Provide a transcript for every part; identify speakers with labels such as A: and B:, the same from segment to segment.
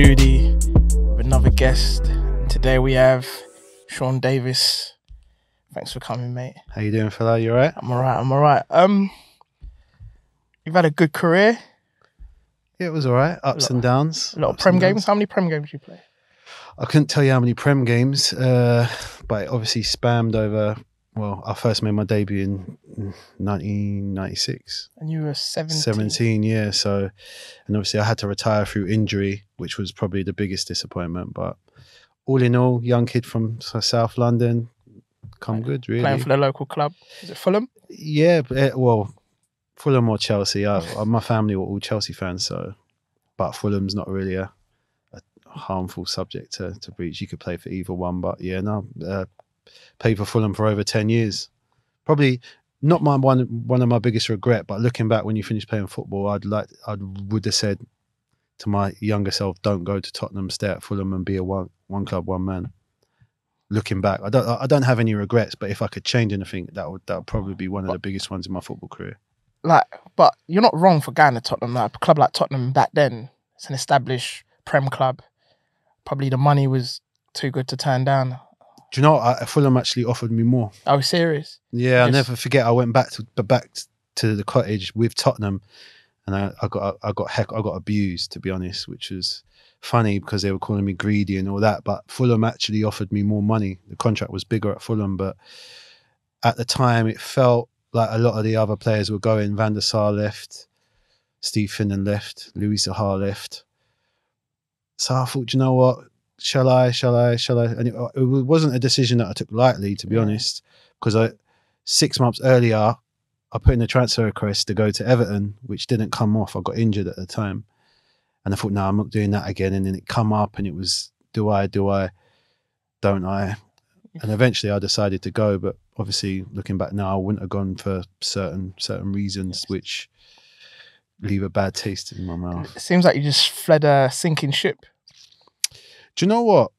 A: Okay, we're back on the Judy with another guest. And today we have Sean Davis. Thanks for coming, mate.
B: How you doing, fella? You alright?
A: I'm alright. I'm alright. Um, you've had a good career.
B: Yeah, it was alright. Ups
A: lot-
B: and downs.
A: A lot of prem games. How many prem games you play?
B: I couldn't tell you how many prem games, uh, but obviously spammed over. Well, I first made my debut in 1996,
A: And you were 17.
B: 17, yeah. So, and obviously I had to retire through injury, which was probably the biggest disappointment. But all in all, young kid from South London, come good, really.
A: Playing for the local club. Is it Fulham?
B: Yeah, eh, well, Fulham or Chelsea. I, I- my family were all Chelsea fans, so but Fulham's not really a, a harmful subject to, to breach. You could play for either one, but yeah, no, uh, played for Fulham for over ten years. Probably not my one one of my biggest regret, but looking back when you finish playing football, I'd like I would have said to my younger self, don't go to Tottenham, stay at Fulham, and be a one one club, one man. Looking back, I don't I don't have any regrets, but if I could change anything, that would that would probably be one of the biggest ones in my football career.
A: Like, but you're not wrong for going to Tottenham. Like a club like Tottenham back then, it's an established prem club. Probably the money was too good to turn down.
B: Do you know what? I, Fulham actually offered me more.
A: I was serious.
B: Yeah, I'll
A: Just-
B: never forget. I went back to back to the cottage with Tottenham, and I, I got I got heck I got abused to be honest, which was funny because they were calling me greedy and all that. But Fulham actually offered me more money. The contract was bigger at Fulham, but at the time it felt like a lot of the other players were going. Van der Sar left, Steve Finnan left, Louis Saha left. So I thought, "Do you know what? Shall I? Shall I? Shall I? And it, uh, it wasn't a decision that I took lightly, to be
A: Yeah.
B: honest, because I six months earlier I put in a transfer request to go to Everton, which didn't come off. I got injured at the time, and I thought, no, I'm not doing that again. And then it come up, and it was, do I? Do I? Don't I? And eventually, I decided to go. But obviously, looking back now, I wouldn't have gone for certain certain reasons, which leave a bad taste in my mouth.
A: It seems like you just fled a sinking ship.
B: Do you know what?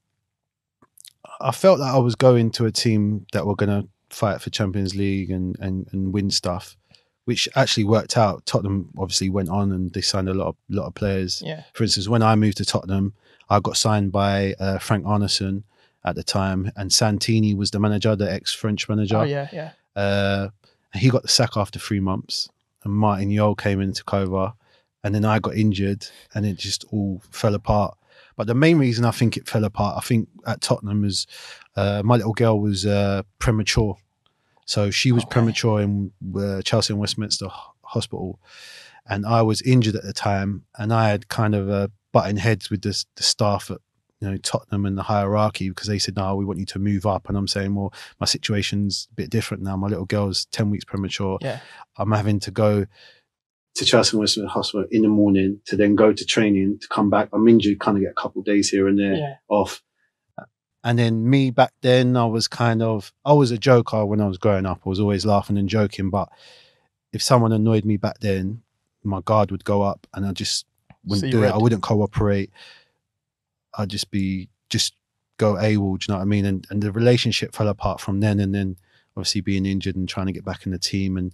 B: I felt that I was going to a team that were going to fight for Champions League and, and, and win stuff, which actually worked out. Tottenham obviously went on and they signed a lot of lot of players.
A: Yeah.
B: For instance, when I moved to Tottenham, I got signed by uh, Frank Arnesen at the time, and Santini was the manager, the ex French manager.
A: Oh yeah, yeah.
B: Uh, he got the sack after three months, and Martin Jol came in and took over, and then I got injured, and it just all fell apart. But the main reason I think it fell apart, I think at Tottenham is uh, my little girl was uh, premature, so she was
A: Okay.
B: premature in uh, Chelsea and Westminster Hospital, and I was injured at the time, and I had kind of uh, butting heads with the, the staff at you know Tottenham and the hierarchy because they said, "No, we want you to move up," and I'm saying, "Well, my situation's a bit different now. My little girl's 10 weeks premature.
A: Yeah.
B: I'm having to go to Chelsea and Westminster Hospital in the morning to then go to training to come back. I'm injured, kind of get a couple of days here and there
A: Yeah.
B: off. And then me back then, I was kind of, I was a joker when I was growing up. I was always laughing and joking. But if someone annoyed me back then, my guard would go up and I just wouldn't
A: See
B: do it. I wouldn't cooperate. I'd just be, just go AWOL, do you know what I mean? And, and the relationship fell apart from then. And then obviously being injured and trying to get back in the team. And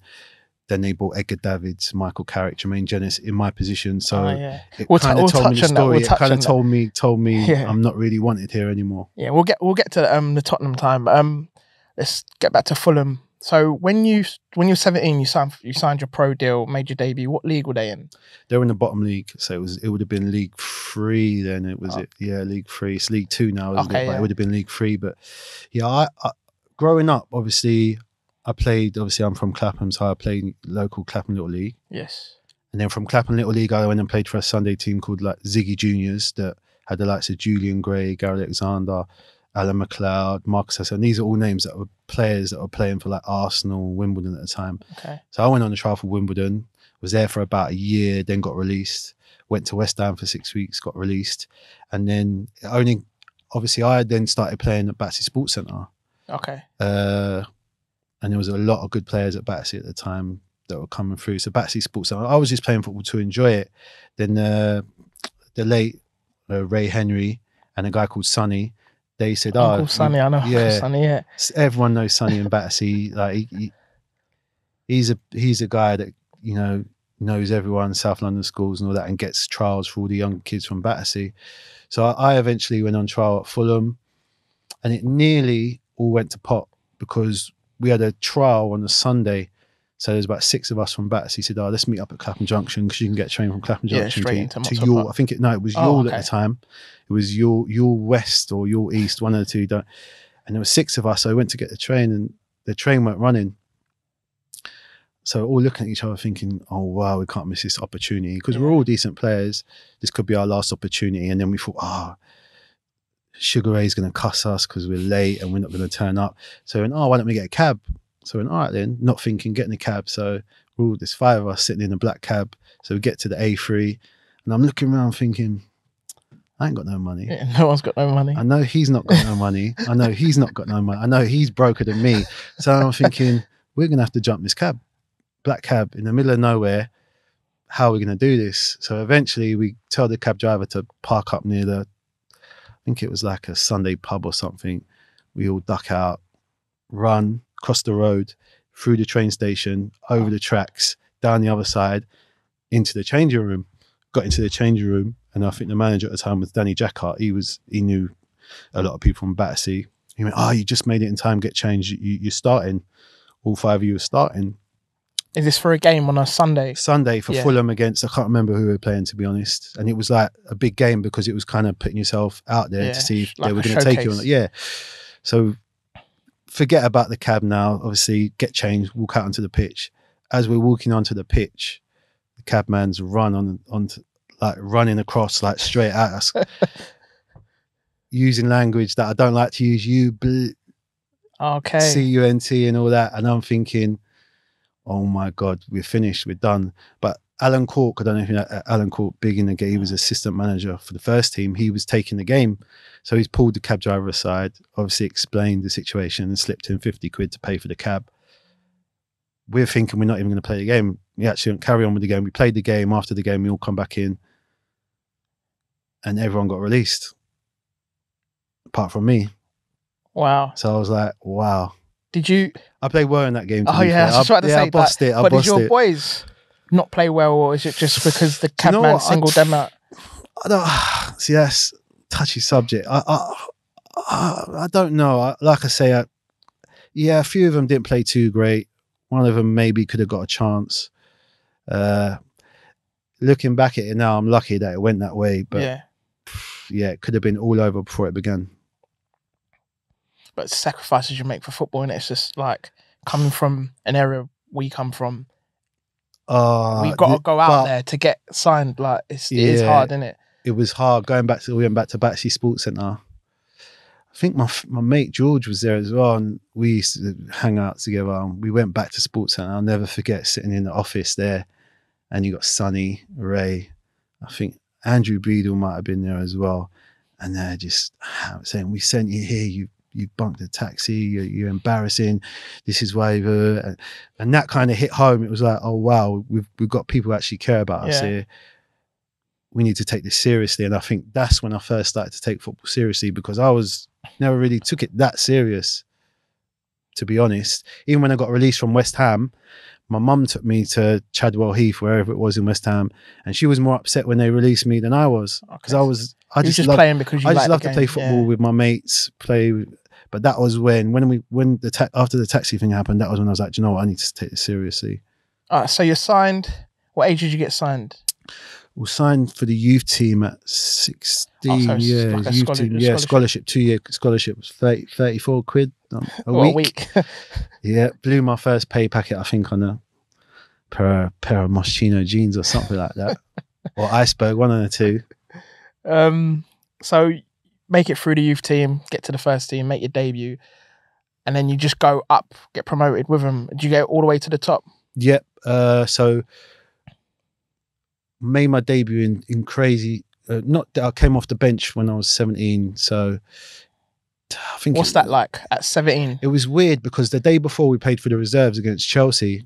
B: then they bought Edgar Davids, Michael Carrick, Jermaine Jenas in my position. So
A: oh, yeah.
B: it
A: We'll
B: kind of
A: we'll
B: told me the
A: touch on that,
B: story.
A: we'll
B: it kind of
A: that.
B: told me told me
A: Yeah.
B: I'm not really wanted here anymore.
A: Yeah, we'll get we'll get to um the Tottenham time. Um, let's get back to Fulham. So when you when you were seventeen, you signed you signed your pro deal, made your debut. What league were they in?
B: They were in the bottom league, so it was it would have been League Three then. It was
A: Oh.
B: it, yeah, League Three. It's League Two now, isn't
A: Okay,
B: it? But
A: yeah.
B: it would have been League Three. But yeah, I, I growing up, obviously, I played. Obviously, I'm from Clapham, so I played local Clapham Little League.
A: Yes.
B: And then from Clapham Little League, I went and played for a Sunday team called like Ziggy Juniors that had the likes of Julian Gray, Gary Alexander, Alan McLeod, Marcus and These are all names that were players that were playing for like Arsenal, Wimbledon at the time.
A: Okay.
B: So I went on a trial for Wimbledon, was there for about a year, then got released. Went to West Ham for six weeks, got released, and then only obviously I then started playing at Battersea Sports Centre.
A: Okay.
B: Uh, and there was a lot of good players at Battersea at the time that were coming through. So Battersea Sports I was just playing football to enjoy it. Then uh, the late uh, Ray Henry and a guy called Sonny, they said, "Oh,
A: Uncle
B: you-
A: Sonny, I know.
B: Yeah.
A: Sonny, yeah.
B: everyone knows Sonny and Battersea. Like he, he, he's a he's a guy that you know knows everyone, South London schools and all that, and gets trials for all the young kids from Battersea. So I, I eventually went on trial at Fulham, and it nearly all went to pot because we had a trial on a Sunday. So there's about six of us from Bats. He said, "Oh, let's meet up at Clapham Junction because you can get a train from Clapham
A: Yeah,
B: Junction to, to
A: Mott's
B: Yule.
A: Hop.
B: I think it no, it was
A: Oh,
B: Ewell
A: okay.
B: at the time. It was Ewell, Ewell West or Ewell East, one of the two. Don't, and there were six of us. So I went to get the train, and the train weren't running. So we're all looking at each other, thinking, "Oh wow, we can't miss this opportunity because we're all decent players. This could be our last opportunity." And then we thought, "Ah, Sugar Ray's going to cuss us because we're late and we're not going to turn up." So, we went, "Oh, why don't we get a cab?" So, we went, "All right then." Not thinking, getting a cab. So, we're all there's five of us sitting in a black cab. So we get to the A3, and I'm looking around thinking, "I ain't got no money."
A: Yeah, no one's got no money.
B: I know he's not got no money. I know he's not got no money. I know he's broker than me. So I'm thinking, we're going to have to jump this cab, black cab in the middle of nowhere. How are we going to do this? So eventually we tell the cab driver to park up near the, think it was like a Sunday pub or something. We all duck out, run, cross the road, through the train station, over the tracks, down the other side, into the changing room. Got into the changing room, and I think the manager at the time was Danny Jackart. He was he knew a lot of people from Battersea. He went, "Oh, you just made it in time. Get changed. You, you're starting. All five of you are starting
A: Is this for a game on a Sunday?
B: Sunday for
A: Yeah.
B: Fulham against. I can't remember who we were playing to be honest. And it was like a big game because it was kind of putting yourself out there
A: Yeah,
B: to see if
A: like
B: they were going to take you.
A: on.
B: Yeah. So forget about the cab now. Obviously, get changed. Walk out onto the pitch. As we're walking onto the pitch, the cabman's run on onto like running across like straight at us. Using language that I don't like to use, you bl-
A: Okay.
B: C U N T and all that. And I'm thinking, oh my God, we're finished, we're done. But Alan Cork, I don't know if you know uh, Alan Cork, big in the game, he was assistant manager for the first team. He was taking the game. So he's pulled the cab driver aside, obviously explained the situation and slipped him 50 quid to pay for the cab. We're thinking we're not even going to play the game. We actually don't carry on with the game. We played the game. After the game, we all come back in and everyone got released apart from me.
A: wow.
B: So I was like, wow.
A: Did you?
B: I played well in that game.
A: Oh yeah, I
B: fair.
A: was just about
B: yeah,
A: say.
B: I bossed it. I
A: but did your
B: it.
A: boys not play well, or is it just because the
B: you know
A: cabman?
B: I-
A: singled them out?
B: I don't, see, that's touchy subject. I, I, I, I don't know. I, like I say, I, yeah, a few of them didn't play too great. One of them maybe could have got a chance. Uh, looking back at it now, I'm lucky that it went that way. But yeah,
A: yeah,
B: it could have been all over before it began.
A: But sacrifices you make for football, and it's just like coming from an area we come from.
B: Uh,
A: we got to go out
B: but
A: there to get signed. Like it's it is hard, isn't it?
B: It was hard going back to. We went back to Battersea Sports Centre. I think my my mate George was there as well, and we used to hang out together. And we went back to Sports Centre. I'll never forget sitting in the office there, and you got Sonny Ray. I think Andrew Beadle might have been there as well, and they're just saying, "We sent you here. You you bunked a taxi. You're, you're embarrassing. This is why." you-" And, that kind of hit home. It was like, "Oh wow, we've we've got people who actually care about us
A: Yeah.
B: here." we need to take this seriously. And I think that's when I first started to take football seriously because I was never really took it that serious, to be honest. Even when I got released from West Ham, my mum took me to Chadwell Heath, wherever it was in West Ham, and she was more upset when they released me than I was because I was I
A: I
B: just,
A: just,
B: loved,
A: playing because you
B: I just love to play football
A: yeah.
B: with my mates, play. But that was when when we when the ta- after the taxi thing happened, that was when I was like, "Do you know what, I need to take this seriously.
A: Alright, so you're signed. What age did you get signed?
B: We signed for the youth team at 16
A: Oh, so
B: yeah,
A: like
B: youth team, yeah,
A: scholarship.
B: scholarship, two year scholarship was 30, 34 quid um, a,
A: What,
B: week. Yeah, blew my first pay packet, I think, on a pair, pair of Moschino jeans or something like that. or Iceberg, one of the two.
A: Um, so make it through the youth team, get to the first team, make your debut, and then you just go up, get promoted with them. Do you get all the way to the top?
B: Yep. Uh, so made my debut in, in crazy. Uh, not that I came off the bench when I was 17. So I think
A: What's
B: it-
A: that like at 17?
B: it was weird because the day before we played for the reserves against Chelsea,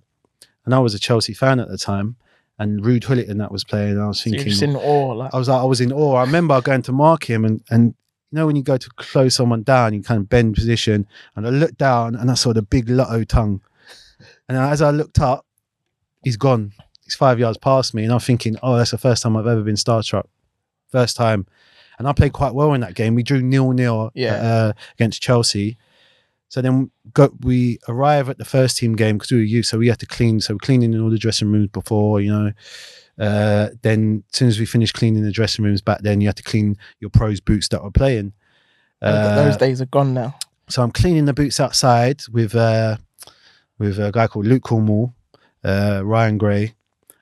B: and I was a Chelsea fan at the time, and Ruud Gullit and that was playing. And I was
A: So
B: thinking,
A: just in awe, like
B: I was like, I was in awe. I remember going to mark him, and and you know when you go to close someone down, you kind of bend position, and I looked down and I saw the big Lotto tongue, and as I looked up, he's gone. he's five yards past me, and I'm thinking, oh, that's the first time I've ever been starstruck. First time, and I played quite well in that game. We drew nil nil
A: Yeah.
B: uh, against Chelsea. So then go, we arrive at the first team game because we were youth, so we had to clean. So we're cleaning in all the dressing rooms before, you know. Uh, then as soon as we finished cleaning the dressing rooms back then, you had to clean your pros boots that were playing. Uh,
A: Those days are gone now.
B: so I'm cleaning the boots outside with uh, with a guy called Luke Cornwall, uh, Ryan Gray,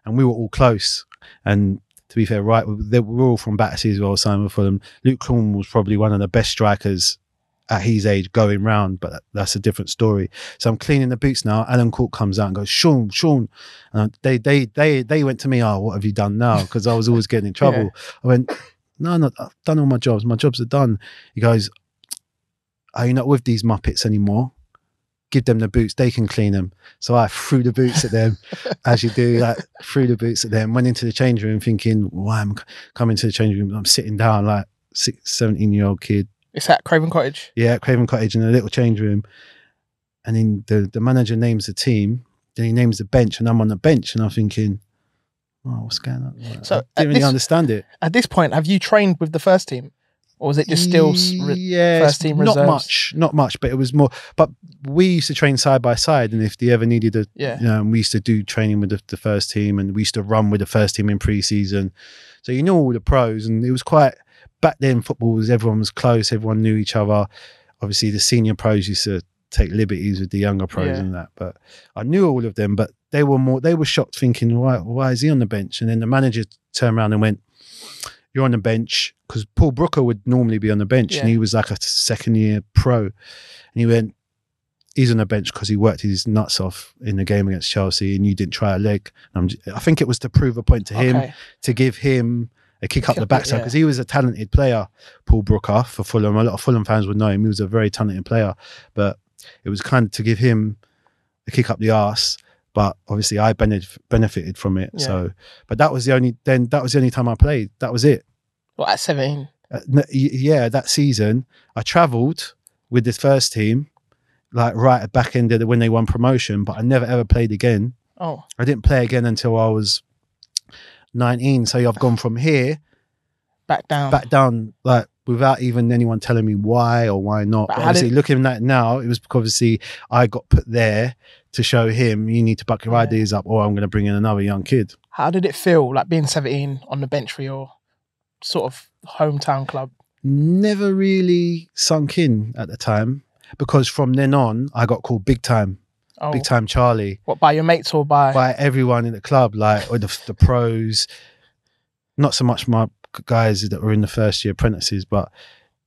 B: and we were all close. And to be fair, right, they were all from Battersea as well. Simon Fulham. Luke Cornwall was probably one of the best strikers at his age going round, but that's a different story. So I'm cleaning the boots now. Alan Cork comes out and goes, Sean, Sean. And they they they they went to me, oh, what have you done now? Because I was always getting in trouble.
A: Yeah.
B: I went, no, no, I've done all my jobs. My jobs are done. He goes, are you not with these Muppets anymore? Give them the boots, they can clean them. So I threw the boots at them, as you do, like threw the boots at them, went into the change room thinking, why am I coming to the change room? I'm sitting down like six, 17 year old kid.
A: It's at Craven Cottage.
B: Yeah, at Craven Cottage in a little change room. And then the, the manager names the team, then he names the bench, and I'm on the bench, and I'm thinking, oh, what's going on? Like,
A: So,
B: I didn't really
A: this-
B: understand it.
A: At this point, have you trained with the first team, or was it just still? re-
B: yeah,
A: first team
B: not much, not much, but it was more. But we used to train side by side, and if they ever needed a,
A: Yeah.
B: you know, we used to do training with the, the first team, and we used to run with the first team in pre-season. So you know all the pros, and it was quite back then. Football was everyone was close, everyone knew each other. Obviously, the senior pros used to take liberties with the younger pros
A: Yeah.
B: and that, but I knew all of them. But they were more, they were shocked, thinking, why, why is he on the bench? And then the manager turned around and went, "You're on the bench." Because Paul Brooker would normally be on the bench, and he was like a second year pro, and he went, he's on the bench because he worked his nuts off in the game against Chelsea, and you didn't try a leg. I'm j- I think it was to prove a point to him
A: Okay.
B: to give him a kick up the backside
A: yeah.
B: because he was a talented player. Paul Brooker for Fulham, a lot of Fulham fans would know him. He was a very talented player, but it was kind of to give him a kick up the arse. But obviously, I benef- benefited from it.
A: Yeah.
B: So, but that was the only then that was the only time I played. That was it.
A: Well, at seventeen.
B: Uh, yeah, that season I travelled with the first team, like right at back end of the, when they won promotion. But I never ever played again.
A: Oh,
B: I didn't play again until I was 19. So I've gone from here
A: back down.
B: back down, like without even anyone telling me why or why not.
A: But
B: But obviously,
A: did-
B: looking at now, it was because obviously I got put there to show him you need to buck your
A: Yeah.
B: ideas up, or I'm going to bring in another young kid.
A: How did it feel like being seventeen on the bench for your sort of hometown club?
B: Never really sunk in at the time because from then on, I got called big time,
A: Oh,
B: big time Charlie.
A: what by your mates or by?
B: by everyone in the club, like or the, the pros, not so much my guys that were in the first year apprentices, but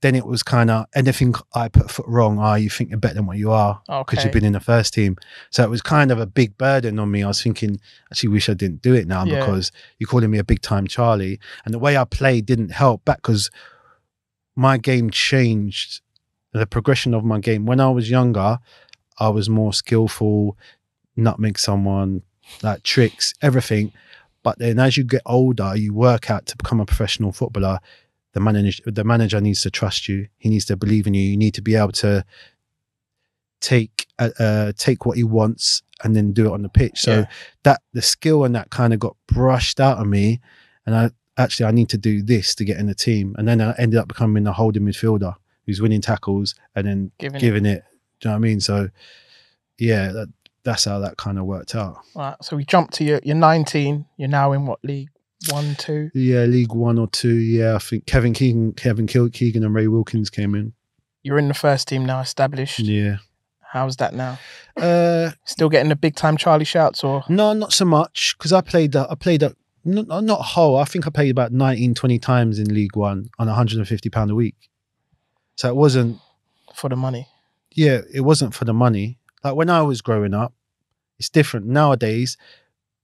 B: then it was kind of anything I put foot wrong. Ah, you think you're better than what you are because
A: okay.
B: you've been in the first team. So it was kind of a big burden on me. I was thinking, actually, wish I didn't do it now
A: Yeah.
B: because you're calling me a big time Charlie, and the way I played didn't help back because my game changed. The progression of my game when I was younger, I was more skillful, nutmeg someone, like tricks, everything. But then as you get older, you work out to become a professional footballer. The manager, the manager needs to trust you. He needs to believe in you. You need to be able to take uh, uh, take what he wants and then do it on the pitch. So
A: Yeah.
B: that the skill and that kind of got brushed out of me, and I actually I need to do this to get in the team. And then I ended up becoming a holding midfielder who's winning tackles and then
A: Giving it-
B: giving it. Do you know what I mean? So yeah, that, that's how that kind of worked out.
A: Right, so we jumped to your you're 19. You're now in what league? One, two.
B: Yeah, League One or two. Yeah, I think Kevin Keegan, Kevin Keegan, and Ray Wilkins came in.
A: You're in the first team now, established.
B: Yeah.
A: How's that now?
B: Uh,
A: Still getting the big time Charlie shouts, or
B: no, not so much because I played. Uh, I played. Uh, not, not whole. I think I played about 19, 20 times in League One on 150 pound a week. So it wasn't.
A: for the money?
B: Yeah, it wasn't for the money. Like when I was growing up, it's different nowadays.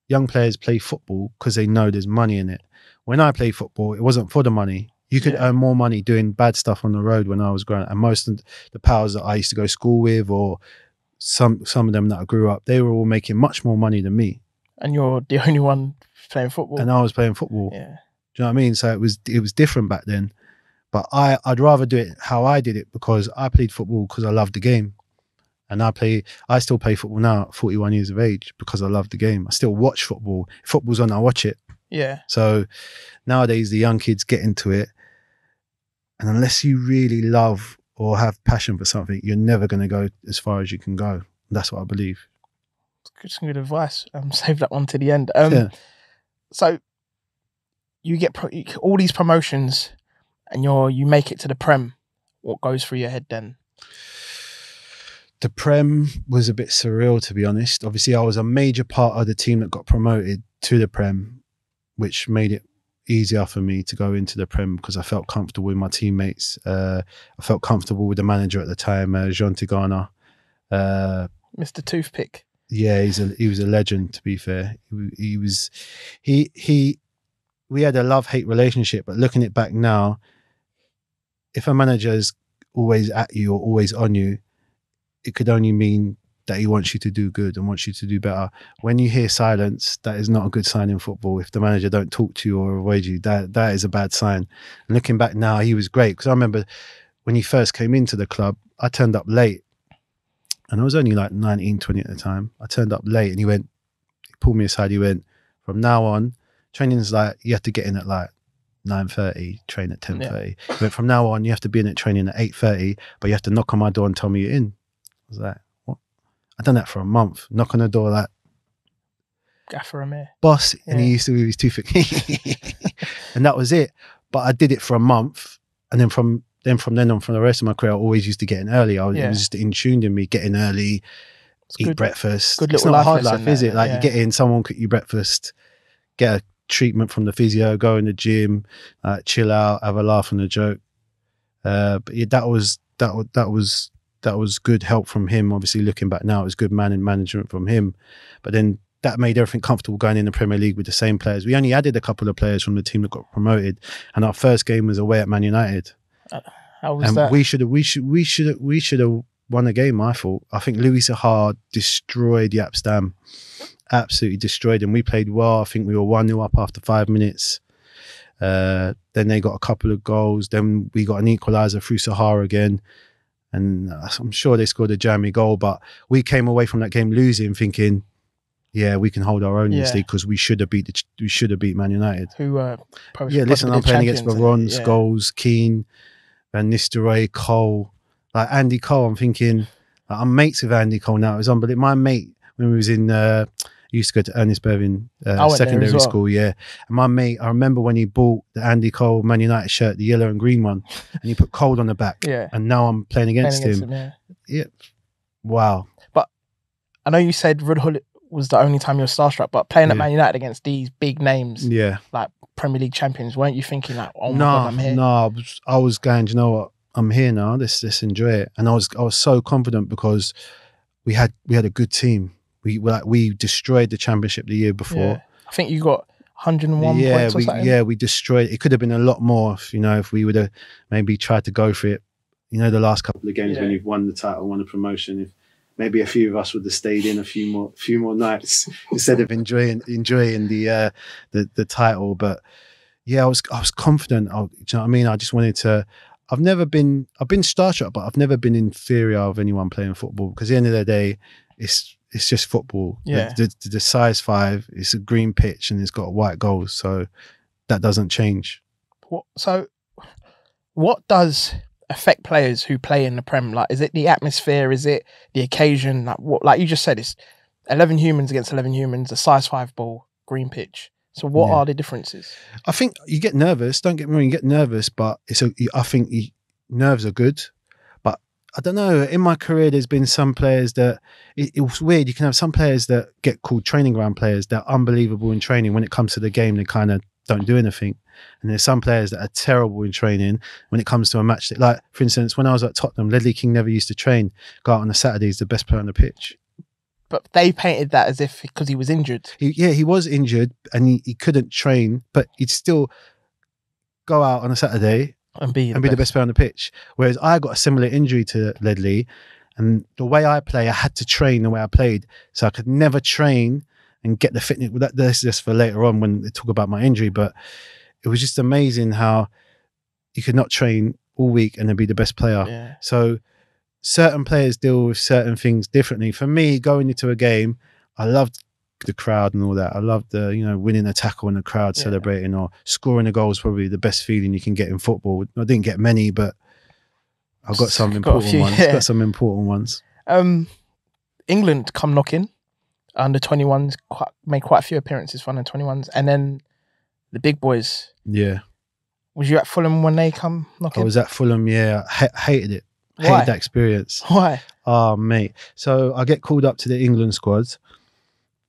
B: Young players play football because they know there's money in it. When I played football, it wasn't for the money. You could
A: Yeah.
B: earn more money doing bad stuff on the road when I was growing up. And most of the powers that I used to go to school with, or some some of them that I grew up, they were all making much more money than me.
A: And you're the only one playing football.
B: And I was playing football.
A: yeah.
B: Do you know what I mean? So it was it was different back then. But I I'd rather do it how I did it because I played football because I loved the game, And I play, I still play football now at 41 years of age because I love the game. I still watch football. If football's on, I watch it.
A: Yeah.
B: So nowadays, the young kids get into it. And unless you really love or have passion for something, you're never going to go as far as you can go. That's what I believe.
A: Good, good advice. Um, save that one to the end. Um,
B: Yeah.
A: So you get pro- all these promotions, and you're you make it to the prem. What goes through your head then?
B: the Prem was a bit surreal, to be honest. Obviously, I was a major part of the team that got promoted to the Prem, which made it easier for me to go into the Prem because I felt comfortable with my teammates. Uh, I felt comfortable with the manager at the time, uh, Jean Tigana. Uh,
A: Mr. Toothpick.
B: yeah, he's a he was a legend. To be fair, he, he was he he. We had a love hate relationship, but looking it back now, if a manager is always at you or always on you, it could only mean that he wants you to do good and wants you to do better. When you hear silence, that is not a good sign in football. If the manager don't talk to you or avoid you, that that is a bad sign. And looking back now, he was great because I remember when he first came into the club, I turned up late and I was only like 19, 20 at the time. I turned up late and he went, he pulled me aside. He went, from now on, training's like, you have to get in at like 9.30, train at 10.30. He went, from now on, you have to be in at training at 8.30, but you have to knock on my door and tell me you're in. I was like, what? i done that for a month. Knock on the door like,
A: Gaffer Amir.
B: boss. And he used to with his toothpick. and that was it. But I did it for a month. And then from then from then on, from the rest of my career, I always used to get in early. I was, It was just in tuned in me, getting early,
A: It's
B: eat
A: good.
B: breakfast.
A: good
B: it's not a
A: life
B: hard life, is it? Like
A: yeah.
B: you get in, someone cook you breakfast, get a treatment from the physio, go in the gym, uh, chill out, have a laugh and a joke. Uh, but yeah, that was that was that was that was good help from him. Obviously, looking back now, it was good man and management from him. But then that made everything comfortable going in the Premier League with the same players. We only added a couple of players from the team that got promoted, and our first game was away at Man United
A: How was
B: and
A: that?
B: we should have we should we should have we should have won the game. I thought. I think Louis Saha destroyed Jaap Stam, absolutely destroyed him. We played well. I think we were one 0 up after five minutes. Uh, then they got a couple of goals. Then we got an equaliser through Saha again, and uh, I'm sure they scored a jammy goal. But we came away from that game losing, thinking, "Yeah, we can hold our own in this
A: Yeah.
B: league because we should have beat the, we should have beat Man United."
A: who uh,
B: Yeah, listen, I'm playing against
A: and- yeah.
B: Scholes, Keane, Van Nistelrooy, Cole, like Andy Cole. I'm thinking, like, I'm mates with Andy Cole now. It was unbelievable. My mate, when we was in, uh, used to go to Ernest Bevin
A: I
B: uh, secondary
A: well.
B: school, yeah. And my mate, I remember when he bought the Andy Cole Man United shirt, the yellow and green one, and he put Cole on the back.
A: Yeah,
B: And now I'm playing
A: playing
B: against,
A: against
B: him.
A: him, yeah.
B: Wow.
A: But I know you said Ruud Gullit was the only time you were starstruck, but playing at Man United against these big names,
B: Yeah.
A: like Premier League champions, weren't you thinking like, oh my
B: no,
A: god, I'm here?
B: no, I was, I was going. You know what? I'm here now. Let's let's enjoy it. And I was I was so confident because we had we had a good team. We we, like we destroyed the championship the year before.
A: Yeah. I think you got 101
B: yeah, we
A: something.
B: yeah we destroyed. It could have been a lot more. If, you know, if we would have maybe tried to go for it. You know, the last couple of games when you've won the title, won a promotion. If maybe a few of us would have stayed in a few more few more nights instead of enjoying enjoying the uh the the title. But yeah, I was I was confident. I, do you know what I mean? I just wanted to. I've never been. I've been starstruck, but I've never been inferior of anyone playing football. Because at the end of the day, it's it's just football. The-
A: Yeah.
B: The, the, size five. It's a green pitch and it's got white goals, so that doesn't change.
A: What, so, what does affect players who play in the Prem? Like, is it the atmosphere? Is it the occasion? Like, what? Like you just said, it's 11 humans against 11 humans, a size five ball, green pitch. So, what
B: Yeah.
A: are the differences?
B: I think you get nervous. Don't get me wrong, you get nervous, but it's a. I think you, nerves are good, but I don't know. In my career, there's been some players that it, it was weird. You can have some players that get called training ground players. They're unbelievable in training. When it comes to the game, they kind of don't do anything. And there's some players that are terrible in training when it comes to a match. Like for instance, when I was at Tottenham, Ledley King never used to train. Go out on a Saturday, he's the best player on the pitch.
A: But they painted that as if because he was injured.
B: He, yeah, he was injured and he, he couldn't train, but he'd still go out on a Saturday
A: And be,
B: and be the best player on the pitch. Whereas I got a similar injury to Ledley, and the way I play, I had to train the way I played, so I could never train and get the fitness. That, that's just for later on when they talk about my injury, but it was just amazing how you could not train all week and then be the best player.
A: Yeah.
B: So certain players deal with certain things differently. For me, going into a game, I loved the crowd and all that. I loved the you know winning a tackle and the crowd
A: Yeah.
B: celebrating or scoring a goal is probably the best feeling you can get in football. I didn't get many, but I've got some
A: Got
B: important
A: few,
B: ones.
A: yeah.
B: Got some important ones.
A: Um, England come knocking. Under 21s quite, made quite a few appearances for under 21s, and then the big boys.
B: Yeah,
A: Was you at Fulham when they come knocking?
B: I was at Fulham. Yeah, I ha- hated it.
A: Why?
B: Hated that experience.
A: Why?
B: Oh, mate. So I get called up to the England squad,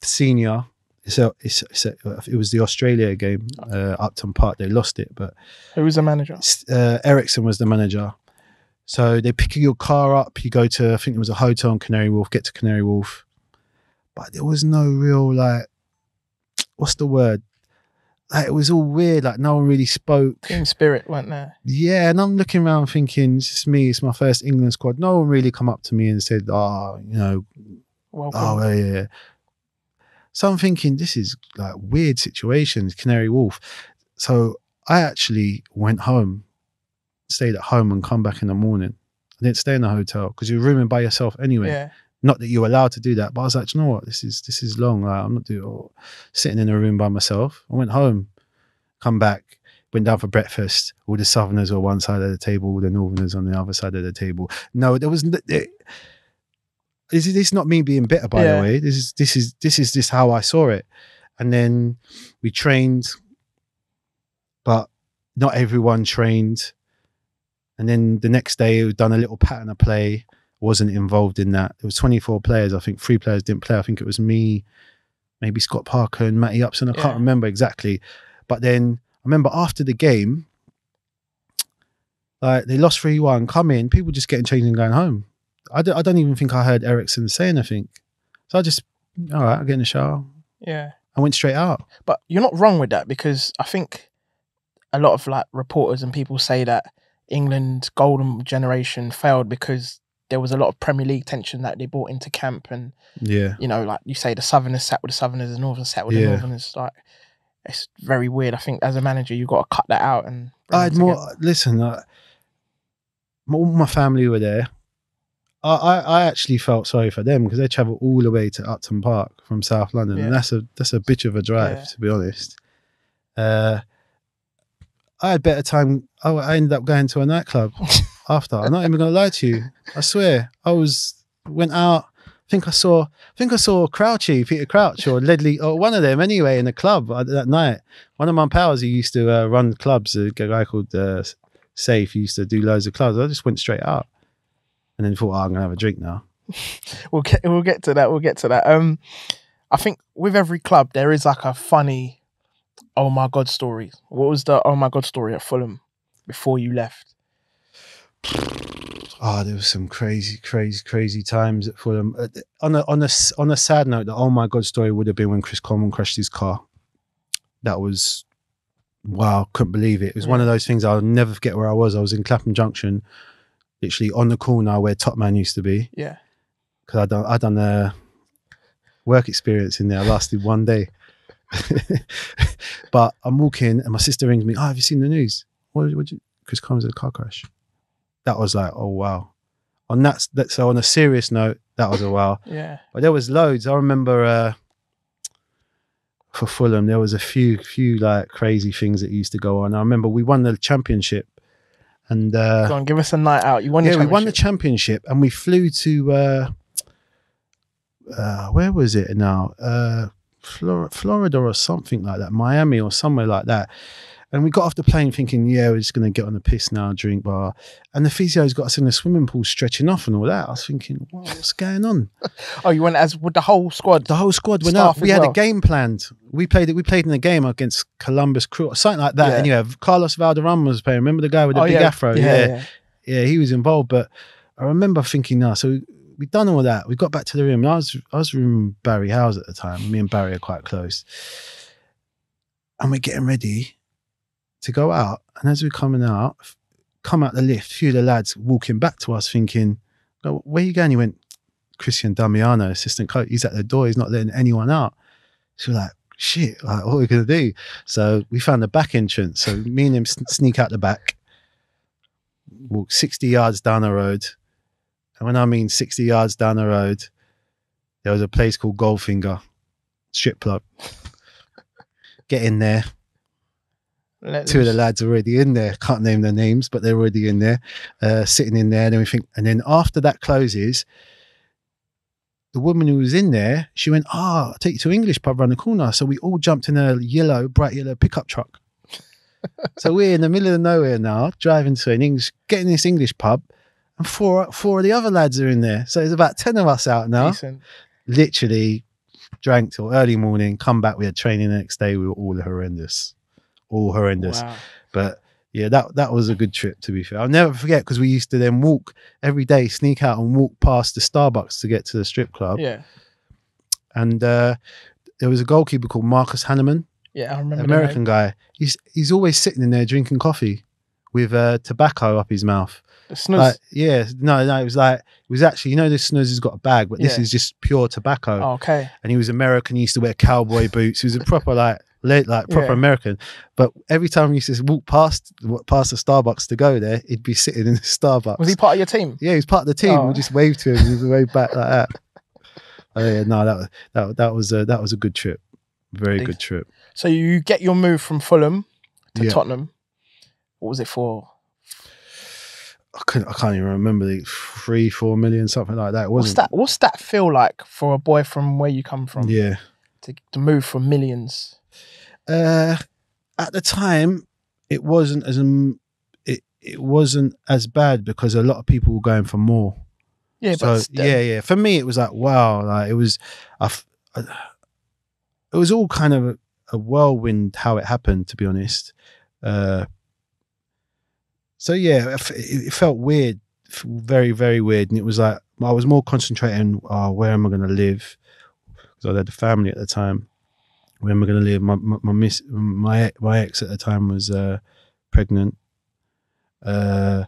B: senior. So it's, it's a, it was the Australia game, uh, Upton Park. They lost it, but
A: Who was the manager?
B: uh, Eriksson was the manager. So they pick your car up. You go to I think it was a hotel in Canary Wharf. Get to Canary Wharf, but there was no real like, what's the word? Like it was all weird. Like no one really spoke.
A: Team spirit weren't there.
B: Yeah, and I'm looking around thinking, it's just me. It's my first England squad. No one really come up to me and said, "Oh, you know,
A: Welcome.
B: Oh yeah, yeah. So I'm thinking this is like weird situations, Canary Wharf. So I actually went home, stayed at home, and come back in the morning. I didn't stay in the hotel because you're rooming by yourself anyway.
A: yeah.
B: Not that you're allowed to do that, but I was like, "Do you know what? This is this is long. Like, I'm not doing sitting in a room by myself. I went home, come back, went down for breakfast. All the Southerners were one side of the table, all the Northerners on the other side of the table. No, there was. It, this is this not me being bitter, by
A: Yeah.
B: the way. This is this is this is just how I saw it. And then we trained, but not everyone trained. And then the next day, we done a little pattern of play. Wasn't involved in that. There was 24 players. I think three players didn't play. I think it was me, maybe Scott Parker and Matty Upson. I
A: Yeah.
B: can't remember exactly. But then I remember after the game, like they lost 3 1, come in, people just getting changed and going home. I don't, I don't even think I heard Eriksson say anything. So I just, all right, I'll get in the shower.
A: Yeah.
B: I went straight out.
A: But you're not wrong with that because I think a lot of like reporters and people say that England's golden generation failed because there was a lot of Premier League tension that they brought into camp and
B: Yeah.
A: you know, like you say the Southerners sat with the Southerners, the Northerners sat with the Northerners. Like it's very weird. I think as a manager you've gotta cut that out and
B: I had more.
A: together.
B: Listen, uh, all my family were there. I, I, I actually felt sorry for them because they travel all the way to Upton Park from South London,
A: Yeah.
B: and that's a that's a bitch of a drive,
A: Yeah.
B: to be honest. Uh, I had better time. I, I ended up going to a nightclub after. I'm not even gonna lie to you. I swear, I was went out. I think I saw. I think I saw Crouchy, Peter Crouch, or Ledley, or one of them anyway in a club that night. One of my pals who used to uh, run clubs, a guy called uh, Safe, he used to do loads of clubs. I just went straight out, and then thought, oh, I'm gonna have a drink now.
A: We'll get we'll get to that. We'll get to that. Um I think with every club there is like a funny oh my god story. What was the oh my god story at Fulham before you left?
B: Oh, there was some crazy, crazy, crazy times for Fulham. Uh, On a on a on a sad note, the oh my god story would have been when Chris Coleman crashed his car. That was wow, couldn't believe it. It was one of those things I'll never forget where I was. I was in Clapham Junction, literally on the corner where Top Man used to be.
A: Yeah.
B: because I done I done a work experience in there. I lasted one day, but I'm walking and my sister rings me. Oh, have you seen the news? What? What? Chris Coleman's in a car crash. That was like, oh wow. On that, that so on a serious note, that was a wow.
A: Yeah.
B: But there was loads. I remember uh, for Fulham, there was a few few like crazy things that used to go on. I remember we won the championship, and uh,
A: Go on, give us a night out. You won
B: yeah,
A: the
B: we won the
A: championship.
B: and we flew to uh, uh, where was it now? Uh, Flor- Florida or something like that, Miami or somewhere like that. And we got off the plane thinking, yeah, we're just going to get on the piss now, drink bar. And the physio's got us in the swimming pool stretching off and all that. I was thinking, "Wow, what's going on?
A: Oh, you went as with the whole squad.
B: The whole squad went up. We had
A: well.
B: a game planned. We played it. We played in a game against Columbus Crew or something like that.
A: Yeah.
B: Anyway, Carlos Valderrama was playing. Remember the guy with the
A: oh,
B: big
A: yeah.
B: afro?
A: Yeah, yeah.
B: yeah, he was involved. But I remember thinking, no, so we done all that. We got back to the room. And I was I was room Barry Howes at the time. Me and Barry are quite close, and we're getting ready to go out. And as we're coming out, come out the lift. A few of the lads walking back to us, thinking, "Oh, "Where you going?" He went, "Christian Damiano, assistant coach. He's at the door. He's not letting anyone out." So we're like. Shit, like, what are we gonna do? So we found the back entrance. So me and him sneak out the back, walk 60 yards down the road And when I mean 60 yards down the road, there was a place called Goldfinger strip club. Get in there.
A: Let
B: Two of the lads are already in there. Can't name their names, but they're already in there, uh, sitting in there. And then we think, and then after that closes, the woman who was in there, she went, "Ah, I'll take you to English pub around the corner." So we all jumped in a yellow, bright yellow pickup truck. so we're in the middle of nowhere now, driving to an English, getting this English pub, and four four of the other lads are in there. So there's about ten of us out now.
A: Decent.
B: Literally drank till early morning. Come back, we had training the next day. We were all horrendous, all horrendous.
A: Wow.
B: But yeah, that that was a good trip. To be fair, I'll never forget because we used to then walk every day, sneak out and walk past the Starbucks to get to the strip club.
A: Yeah.
B: And uh, there was a goalkeeper called Marcus Hahnemann,
A: Yeah, I remember.
B: American guy. He's he's always sitting in there drinking coffee with uh, tobacco up his mouth. Like, yeah, no, no, it was like it was actually you know this snus has got a bag, but this is just pure tobacco.
A: oh, okay.
B: And he was American. He used to wear cowboy boots. He was a proper like like proper
A: Yeah.
B: American. But every time he used to walk past past the Starbucks to go there, he'd be sitting in the Starbucks.
A: Was he part of your team?
B: Yeah, he was part of the team.
A: Oh.
B: We just waved to him. He was waved back like that. Oh yeah, no, that was that that was a that was a good trip. Very good trip.
A: So you get your move from Fulham to
B: Yeah.
A: Tottenham. What was it for?
B: I couldn't. I can't even remember the three, four million, something like that.
A: What's that? What's that feel like for a boy from where you come from
B: Yeah.
A: to, to move from millions?
B: Uh, at the time, it wasn't as um, it it wasn't as bad because a lot of people were going for more.
A: Yeah,
B: so
A: but still,
B: yeah, yeah. For me, it was like wow, like it was, I it was all kind of a, a whirlwind how it happened. To be honest, uh, so yeah, it, it it felt weird, very very weird, and it was like I was more concentrating, oh, where am I going to live? Because I had a family at the time. Where am I going to live? My my my, miss, my my ex at the time was uh, pregnant. Uh,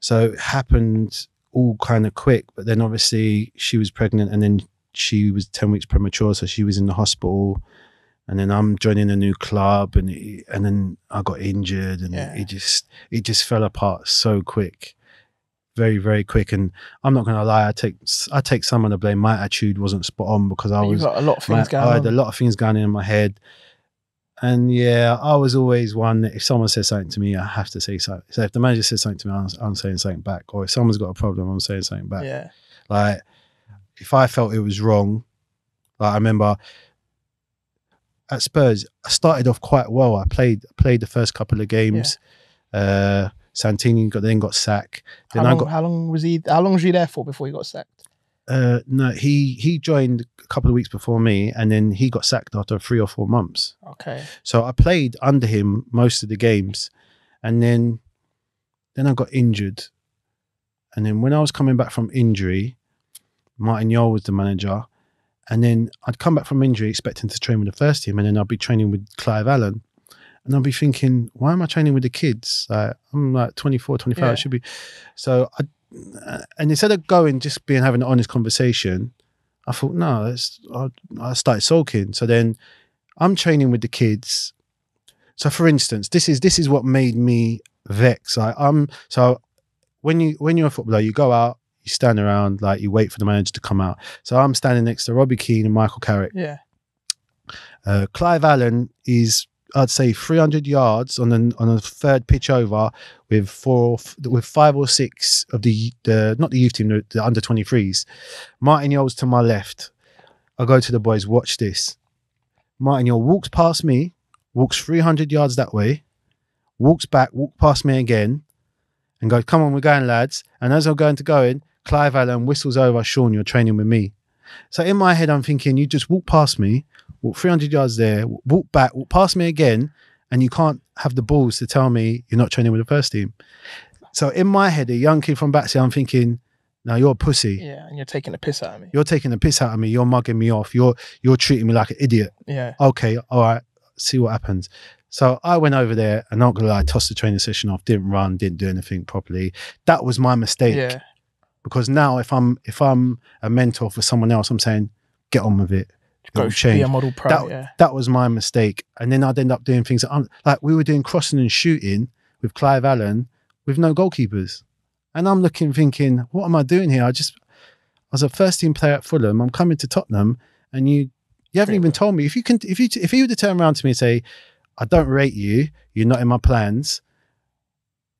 B: so it happened all kind of quick. But then obviously she was pregnant, and then she was ten weeks premature, so she was in the hospital. And then I'm joining a new club, and it, and then I got injured, and
A: Yeah.
B: it just it just fell apart so quick, very very quick. And I'm not gonna lie, I take I take some of the blame. My attitude wasn't spot on because I was
A: got a lot of
B: my-
A: things going
B: I had
A: on.
B: a lot of things going in my head. And yeah, I was always one that if someone says something to me, I have to say something. So if the manager says something to me, I'm, I'm saying something back. Or if someone's got a problem, I'm saying something back.
A: yeah,
B: Like if I felt it was wrong, like I remember at Spurs, I started off quite well. I played played the first couple of games. Uh Santini got then got sacked.
A: how
B: Then I
A: long,
B: got
A: how long was he? How long was he there for before he got sacked?
B: uh no, he he joined a couple of weeks before me and then he got sacked after three or four months.
A: Okay,
B: So I played under him most of the games, and then then I got injured, and then when I was coming back from injury, Martin Jol was the manager, and then I'd come back from injury expecting to train with the first team, and then I'd be training with Clive Allen, and I'll be thinking, why am I training with the kids? Like I'm like 24, 25,
A: Yeah.
B: I should be. So I, and instead of going just being having an honest conversation, I thought no, let's. I, I started sulking. So then I'm training with the kids. So for instance, this is this is what made me vex. Like I'm so when you when you're a footballer, you go out, you stand around, like you wait for the manager to come out. So I'm standing next to Robbie Keane and Michael Carrick.
A: yeah,
B: Uh, Clive Allen is I'd say 300 yards on an on a third pitch over with four with five or six of the the not the youth team the, the under 23s. Martin Jol's to my left. I go to the boys. Watch this. Martin Jol walks past me, walks 300 yards that way, walks back, walk past me again, and goes, "Come on, we're going, lads." And as I'm going to go in, Clive Allen whistles over, "Sean, you're training with me." So in my head, I'm thinking, you just walk past me, walk 300 yards there, walk back, walk past me again, and you can't have the balls to tell me you're not training with the first team. So in my head, a young kid from Batsy, I'm thinking, now you're a pussy.
A: yeah, and you're taking the piss out of me.
B: You're taking the piss out of me. You're mugging me off. You're you're treating me like an idiot.
A: Yeah,
B: Okay, all right, see what happens. So I went over there and not gonna lie, tossed the training session off, didn't run, didn't do anything properly. That was my mistake.
A: yeah,
B: Because now if I'm if I'm a mentor for someone else, I'm saying, get on with it.
A: Go
B: change
A: a model pro.
B: that,
A: yeah,
B: that was my mistake. And then I'd end up doing things that I'm, like we were doing crossing and shooting with Clive Allen with no goalkeepers. And I'm looking, thinking, what am I doing here? I just, I was a first team player at Fulham. I'm coming to Tottenham, and you, you haven't even told me if you can, if you, if you were to turn around to me and say, I don't rate you, you're not in my plans.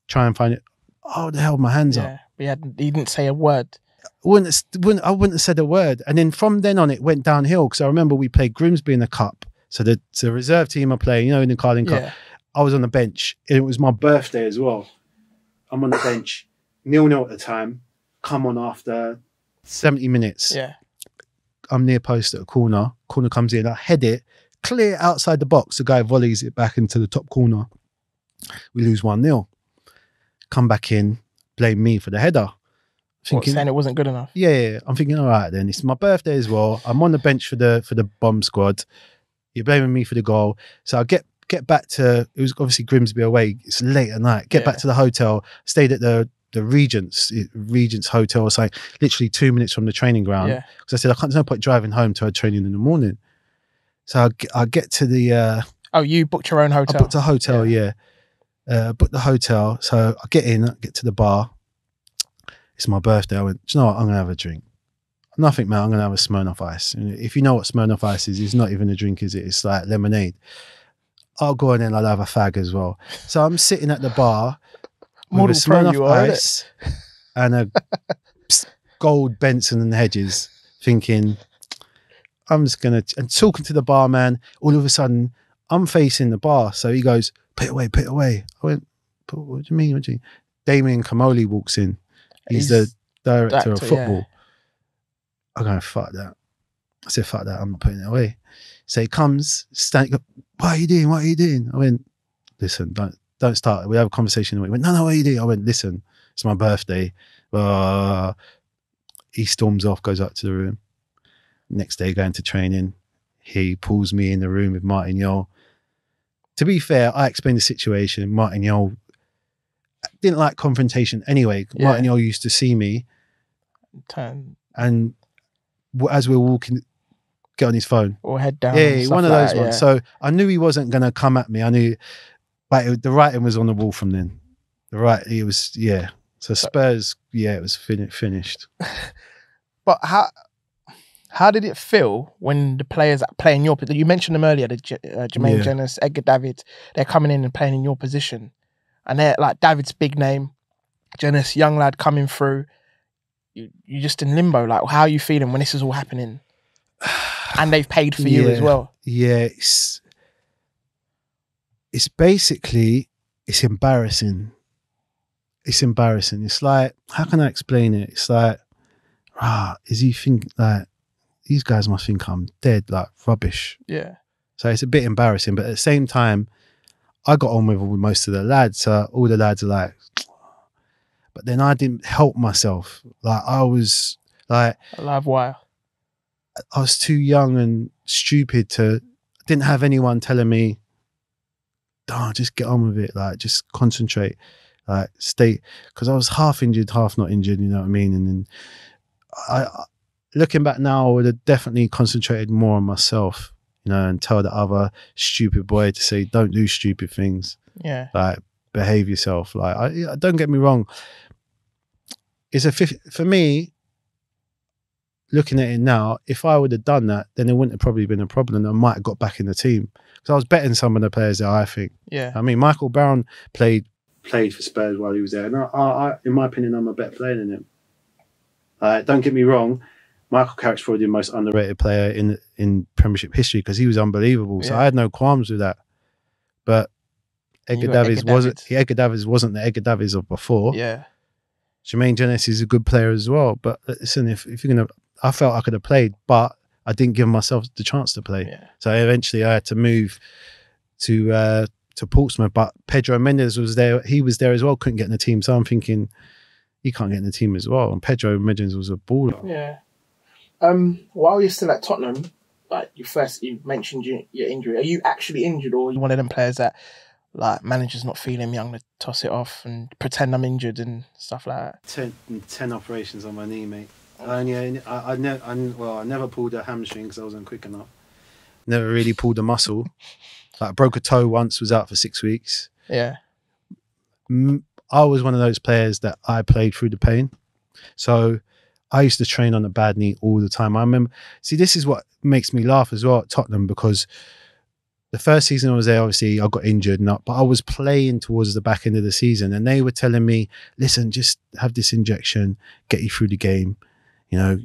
B: Try and find it. Oh, the hell, my hands up.
A: Yeah, but he, he didn't say a word.
B: Wouldn't, wouldn't I wouldn't have said a word. And then from then on, it went downhill because I remember we played Grimsby in the cup. So the, the reserve team are playing, you know, in the Carling Cup.
A: Yeah,
B: I was on the bench. It was my birthday as well. I'm on the bench, nil nil at the time. Come on after 70 minutes.
A: yeah.
B: I'm near post at a corner. Corner comes in. I head it clear outside the box. The guy volleys it back into the top corner. We lose 1 0. Come back in, blame me for the header.
A: What,
B: Thinking,
A: saying it wasn't good enough.
B: yeah, yeah, yeah. I'm thinking, all right, then it's my birthday as well. I'm on the bench for the for the bomb squad. You're blaming me for the goal, so I get get back to. It was obviously Grimsby away. It's late at night. Get back to the hotel. Stayed at the the Regents Regents Hotel or something. Literally two minutes from the training ground.
A: Yeah,
B: Because I said I can't. There's no point driving home to a training in the morning. So I get, I get to the. Uh,
A: Oh, you booked your own hotel.
B: I booked a hotel, yeah. Uh, booked the hotel. So I get in, I get to the bar. It's my birthday. I went, Do you know what? I'm going to have a drink. Nothing, man. I'm going to have a Smirnoff Ice. And if you know what Smirnoff Ice is, it's not even a drink, is it? It's like lemonade. I'll go in and I'll have a fag as well. So I'm sitting at the bar with a
A: Model pro
B: Smirnoff
A: are.
B: Ice and a gold Benson and Hedges, thinking, I'm just gonna and talking to the barman. All of a sudden, I'm facing the bar, so he goes, "Put it away, put it away." I went, "What do you mean? What do you?" Damien Comolli walks in. He's, the director of
A: actor, yeah.
B: football. I go, "Fuck that." I said, "Fuck that! I'm not putting it away." So he comes, stand, go, "What are you doing? What are you doing?" I went, "Listen, don't don't start." We have a conversation. He went, "No, no, what are you doing?" I went, "Listen, it's my birthday." Uh, he storms off, goes up to the room. Next day, going to training, he pulls me in the room with Martin Jol. To be fair, I explained the situation. Martin Jol didn't like confrontation anyway.
A: Yeah.
B: Martin Jol used to see me,
A: Turn
B: and as we were walking, get on his phone.
A: or head down.
B: Yeah, one of those ones.
A: yeah.
B: So I knew he wasn't going to come at me. I knew, but it, the writing was on the wall from then. The right, it was yeah. So Spurs, yeah, it was fin- finished.
A: But how how did it feel when the players that play in your position? You mentioned them earlier, the J- uh, Jermaine
B: Yeah.
A: Edgar David. They're coming in and playing in your position, and they're like David's big name, Jenas, young lad coming through. You you just in limbo. Like, how are you feeling when this is all happening? And they've paid for you as well.
B: yeah, it's it's basically it's embarrassing. It's embarrassing. It's like how can I explain it? It's like ah, is he think like these guys must think I'm dead, like rubbish.
A: Yeah,
B: So it's a bit embarrassing, but at the same time, I got on with most of the lads. So all the lads are like, but then I didn't help myself. Like I was like
A: a live wire.
B: I was too young and stupid to didn't have anyone telling me, oh, just get on with it. Like just concentrate. Like stay because I was half injured, half not injured, you know what I mean? And then I, I looking back now, I would have definitely concentrated more on myself, you know, and tell the other stupid boy to say, Don't do stupid things.
A: Yeah,
B: like behave yourself. Like I, I don't get me wrong. It's a fif- for me looking at it now if i would have done that then it wouldn't have probably been a problem. And i might have got back in the team. Because i was betting some of the players there i think.
A: Yeah.
B: i mean michael brown played played for spurs while he was there and I, I, in my opinion i'm a better player than him. Uh, don't get me wrong Michael Carrick's probably the most underrated player in in Premiership history because he was unbelievable. So
A: Yeah.
B: I had no qualms with that. But Edgar
A: Edgar
B: wasn't Edgar Davids wasn't the Edgar Davids of before.
A: Yeah,
B: Jermaine Jenas is a good player as well. But listen, if, if you're gonna I felt I could have played, but I didn't give myself the chance to play.
A: yeah.
B: So eventually I had to move to uh to Portsmouth. But Pedro Mendes was there, he was there as well, couldn't get in the team. So I'm thinking he can't get in the team as well. And Pedro Mendes was a baller.
A: Yeah. Um, while you're still at Tottenham, like you first you mentioned your, your injury. Are you actually injured, or are you one of them players that like managers not feeling young to toss it off and pretend I'm injured and stuff like that?
B: 10, 10 operations on my knee, mate. I only, I, I, ne- I, well, I never pulled a hamstring because I wasn't quick enough. Never really pulled a muscle. Like broke a toe once, was out for six weeks.
A: Yeah,
B: Mm, I was one of those players that I played through the pain. So I used to train on a bad knee all the time. I remember, see, this is what makes me laugh as well at Tottenham because the first season I was there, obviously I got injured, not, but I was playing towards the back end of the season, and they were telling me, "Listen, just have this injection, get you through the game, you know,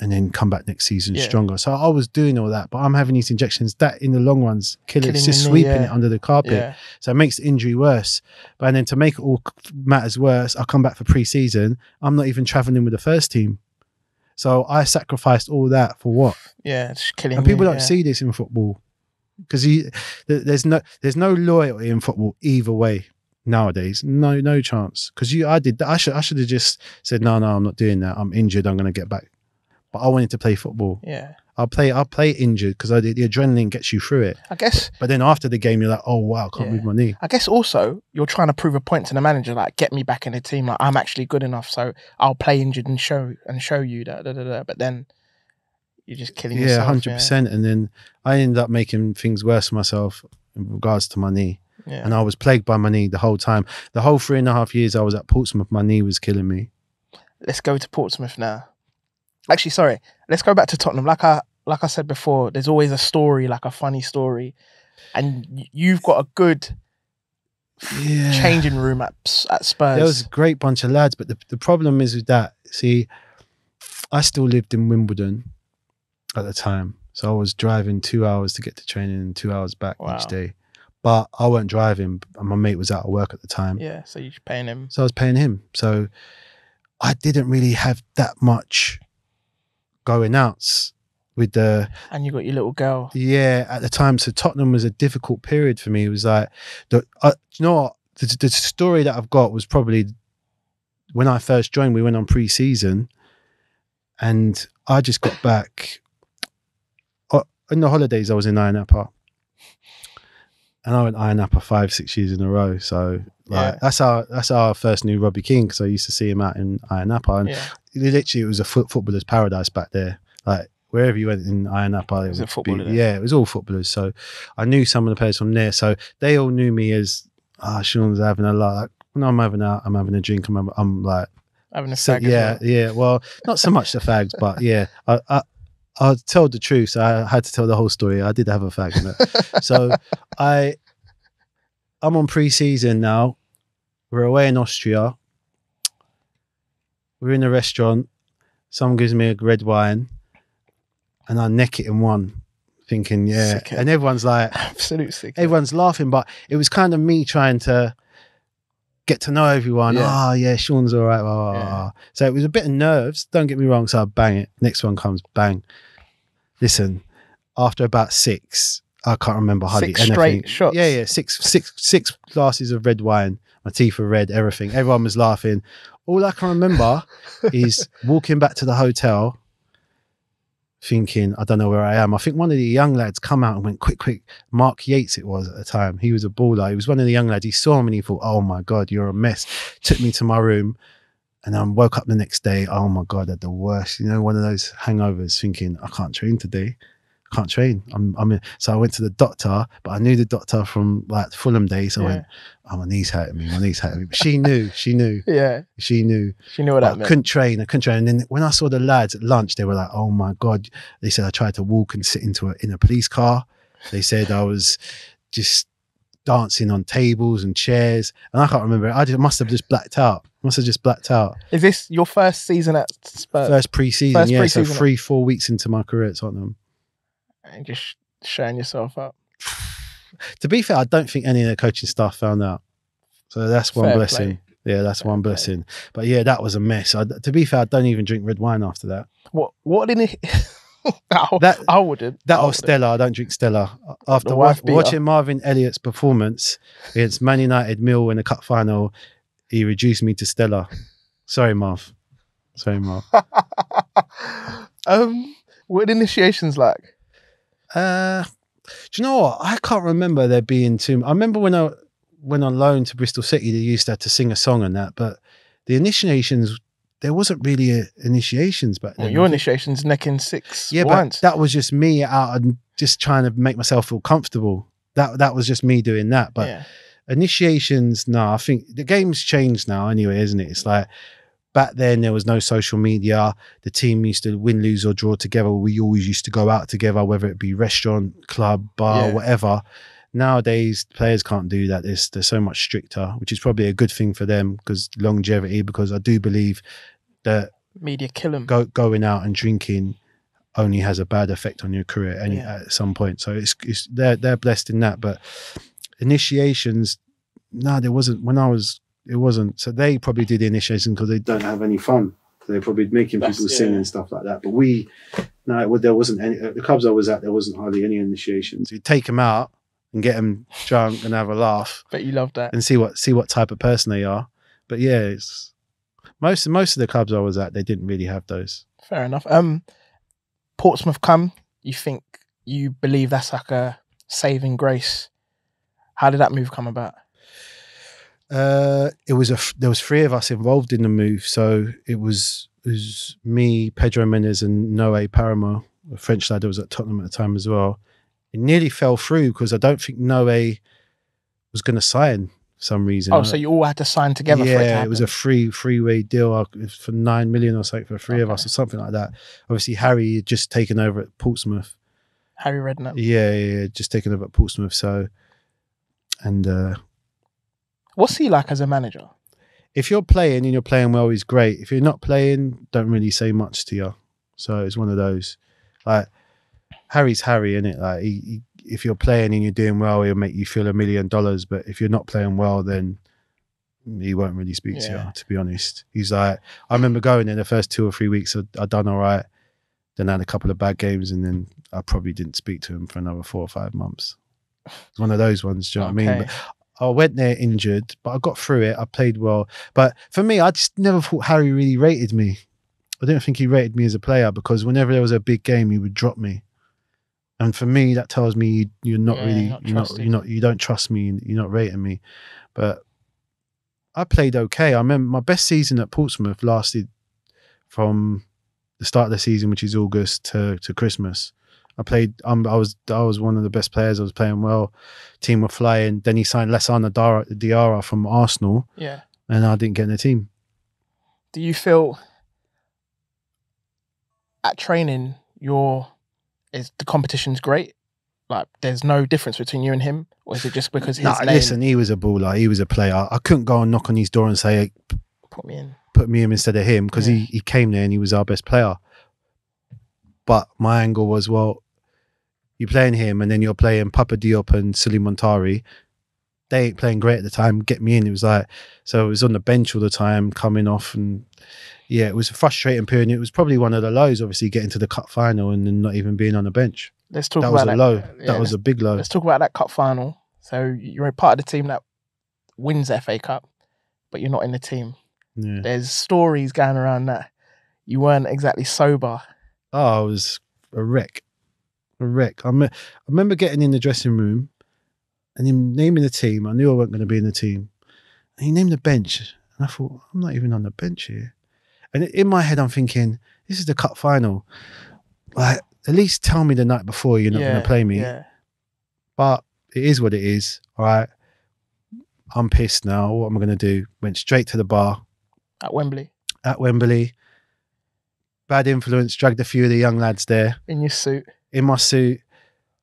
B: and then come back next season
A: Yeah.
B: stronger." So I was doing all that, but I'm having these injections that in the long runs kill it.
A: Killing
B: It's just sweeping
A: yeah.
B: it under the carpet.
A: Yeah.
B: So it makes the injury worse. But then to make it all matters worse, I come back for pre-season. I'm not even traveling with the first team. So I sacrificed all that for what?
A: Yeah. It's killing
B: And people
A: you,
B: don't see this in football because there's no there's no loyalty in football either way nowadays. No no chance. Because you I did. I should I should have just said no no I'm not doing that. I'm injured. I'm going to get back. But I wanted to play football.
A: Yeah.
B: I'll play I'll play injured because the, the adrenaline gets you through it.
A: I guess
B: But then after the game you're like oh wow I can't
A: Yeah.
B: move my knee.
A: I guess also you're trying to prove a point to the manager, like get me back in the team. Like I'm actually good enough, so I'll play injured and show and show you that. Da, da, da. But then you're just killing
B: Yeah,
A: yourself.
B: hundred percent. And then I ended up making things worse for myself in regards to my knee.
A: Yeah.
B: And I was plagued by my knee the whole time. The whole three and a half years I was at Portsmouth, my knee was killing me.
A: Let's go to Portsmouth now. Actually, sorry. Let's go back to Tottenham. Like I like I said before, there's always a story, like a funny story, and you've got a good
B: Yeah.
A: changing room at at Spurs.
B: There was a great bunch of lads, but the, the problem is with that. See, I still lived in Wimbledon at the time, so I was driving two hours to get to training and two hours back
A: Wow.
B: each day. But I weren't driving, and my mate was out of work at the time,
A: yeah, so you're paying him.
B: so I was paying him. So I didn't really have that much going outs with the
A: and you got your little girl.
B: yeah, at the time, so Tottenham was a difficult period for me. It was like, the, uh, you know what? The, the story that I've got was probably when I first joined. We went on pre-season, and I just got back. Uh, in the holidays, I was in Ayia Napa, and I went Ayia Napa five, six years in a row. So like
A: Yeah.
B: that's our that's I first new Robbie Keane because I used to see him out in Ayia Napa, and
A: Yeah,
B: literally it was a foot, footballer's paradise back there. Like wherever you went in Ayia Napa, it
A: was a
B: be, yeah, it was all footballers. So I knew some of the players from there. So they all knew me as ah, Sean's having a lot. Like, when I'm having out, I'm having a drink. I'm, I'm like,
A: having a fag
B: yeah,
A: well.
B: yeah. Well, not so much the fags, but yeah, I, I, I told the truth. So I had to tell the whole story. I did have a fact in it. so I, I'm on pre-season now. We're away in Austria. We're in a restaurant. Someone gives me a red wine, and I neck it in one, thinking, yeah.
A: Sick, eh?
B: and everyone's like,
A: Absolute sick.
B: everyone's laughing, but it was kind of me trying to get to know everyone.
A: Yeah.
B: Ah, yeah, Sean's all right. blah,
A: Yeah.
B: So it was a bit of nerves. Don't get me wrong. So I bang it. Next one comes, bang. Listen, after about six, I can't remember hardly
A: Six
B: anything.
A: straight shots?
B: Yeah, yeah, six, six, six glasses of red wine. My teeth were red. Everything. Everyone was laughing. All I can remember is walking back to the hotel, thinking, I don't know where I am. I think one of the young lads come out and went, quick, quick. Mark Yeates, it was at the time. He was a baller. He was one of the young lads. He saw me and he thought, oh my God, you're a mess. Took me to my room. And I woke up the next day. Oh my God, I had the worst. You know, one of those hangovers thinking, I can't train today. Can't train. I'm, I'm in. So I went to the doctor, but I knew the doctor from like Fulham days. So I went, oh, my knees hurting me. My knees hurting me. But she knew, she knew,
A: Yeah,
B: she knew.
A: she knew what
B: But
A: that
B: I
A: meant.
B: couldn't train. I couldn't train. And then when I saw the lads at lunch, they were like, "Oh my god!" They said I tried to walk and sit into a, in a police car. They said I was just dancing on tables and chairs, and I can't remember. I just must have just blacked out. Must have just blacked out.
A: Is this your first season at Spurs?
B: First pre-season,
A: first
B: yeah.
A: pre-season.
B: So three, four weeks into my career at Tottenham.
A: And just showing yourself up.
B: To be fair, I don't think any of the coaching staff found out. So that's one
A: Fair
B: blessing. Yeah, that's
A: Fair
B: one
A: play.
B: blessing. But yeah, that was a mess. I, to be fair, I don't even drink red wine after that.
A: What? What did it? I,
B: That-
A: I wouldn't.
B: That
A: I
B: or
A: wouldn't.
B: Stella. I don't drink Stella. After
A: wife
B: watching Marvin Elliott's performance against Man United Mill in the cup final, he reduced me to Stella. Sorry, Marv. Sorry, Marv.
A: um, what are initiations like?
B: Uh, do you know what? I can't remember there being too. I remember when I went on loan to Bristol City, they used to have to sing a song and that, but the initiations there wasn't really a, initiations back then.
A: Well, your initiations necking six
B: yeah,
A: once.
B: but that was just me out and just trying to make myself feel comfortable. That that was just me doing that, but.
A: yeah.
B: initiations. No, I think the game's changed now. Anyway, isn't it? It's like back then there was no social media. The team used to win, lose, or draw together. We always used to go out together, whether it be restaurant, club, bar,
A: Yeah.
B: whatever. Nowadays, players can't do that. It's, they're so much stricter, which is probably a good thing for them because longevity. Because I do believe that
A: Media kill him.
B: go, going out and drinking only has a bad effect on your career any
A: Yeah.
B: at some point. So it's, it's they're they're blessed in that. But initiations, no, there wasn't when I was. It wasn't. So they probably did the initiation because they don't have any fun. They're probably making
A: That's-
B: people sing
A: yeah.
B: and stuff like that. But we, no, there wasn't any. At the clubs I was at, there wasn't hardly any initiations. You'd take them out and get them drunk and have a laugh
A: But you love that.
B: and see what see what type of person they are. But yeah, it's most most of the clubs I was at, they didn't really have those.
A: Fair enough. Um, Portsmouth come. You think you believe that's like a saving grace? How did that move come about?
B: Uh, it was a there was three of us involved in the move, so it was it was me, Pedro Mendes, and Noé Pamarot, a French lad that was at Tottenham at the time as well. It nearly fell through because I don't think Noé was going to sign for some reason.
A: Oh, so you all had to sign together for it
B: yeah, it was a free free way deal uh, for nine million or something for three of us or something like that. Obviously, Harry had just taken over at Portsmouth.
A: Harry Redknapp.
B: Yeah, yeah, yeah, just taken over at Portsmouth. So, and uh,
A: What's he like as a manager?
B: if you're playing and you're playing well, he's great. If you're not playing, don't really say much to you. So it's one of those. Like Harry's Harry, is it? Like he, he, if you're playing and you're doing well, he'll make you feel a million dollars. But if you're not playing well, then he won't really speak to you. To be honest, he's like I remember going in the first two or three weeks. I I done all right. Then I had a couple of bad games, and then I probably didn't speak to him for another four or five months. It's one of those ones. Do you know what I mean? But I went there injured, but I got through it. I played well. But for me, I just never thought Harry really rated me. I don't think he rated me as a player because whenever there was a big game, he would drop me. And for me, that tells me you, you're not
A: Yeah,
B: really,
A: not
B: you're not, you're not, you don't trust me. You're not rating me. But I played okay. I remember my best season at Portsmouth lasted from the start of the season, which is August, to to Christmas. I played. Um, I was I was one of the best players. I was playing well. Team were flying. Then he signed Diarra, Diarra from Arsenal,
A: Yeah.
B: and I didn't get in the team.
A: Do you feel at training your is the competition's great? Like there's no difference between you and him, or is it just because his
B: Nah,
A: name
B: listen, he was a baller. He was a player. I couldn't go and knock on his door and say
A: put me in?
B: put me in instead of him because
A: Yeah.
B: he, he came there and he was our best player. But my angle was, well, you're playing him and then you're playing Papa Diop and Sulley Muntari. They ain't playing great at the time. Get me in. It was like, so it was on the bench all the time, coming off. And yeah, it was a frustrating period. It was probably one of the lows, obviously, getting to the cup final and then not even being on the bench.
A: Let's talk
B: That
A: about
B: was a
A: that.
B: low.
A: yeah,
B: that was a big low.
A: Let's talk about that cup final. So you're a part of the team that wins the FA Cup, but you're not in the team.
B: Yeah.
A: There's stories going around that you weren't exactly sober.
B: Oh, I was a wreck. A wreck. I, me- I remember getting in the dressing room and him naming the team. I knew I wasn't going to be in the team. And he named the bench. And I thought, I'm not even on the bench here. And in my head, I'm thinking, this is the cup final. Like, at least tell me the night before you're not going to play me.
A: Yeah.
B: But it is what it is. All right. I'm pissed now. What am I going to do? Went straight to the bar
A: At Wembley
B: at Wembley. Bad influence, dragged a few of the young lads there
A: in your suit.
B: In my suit.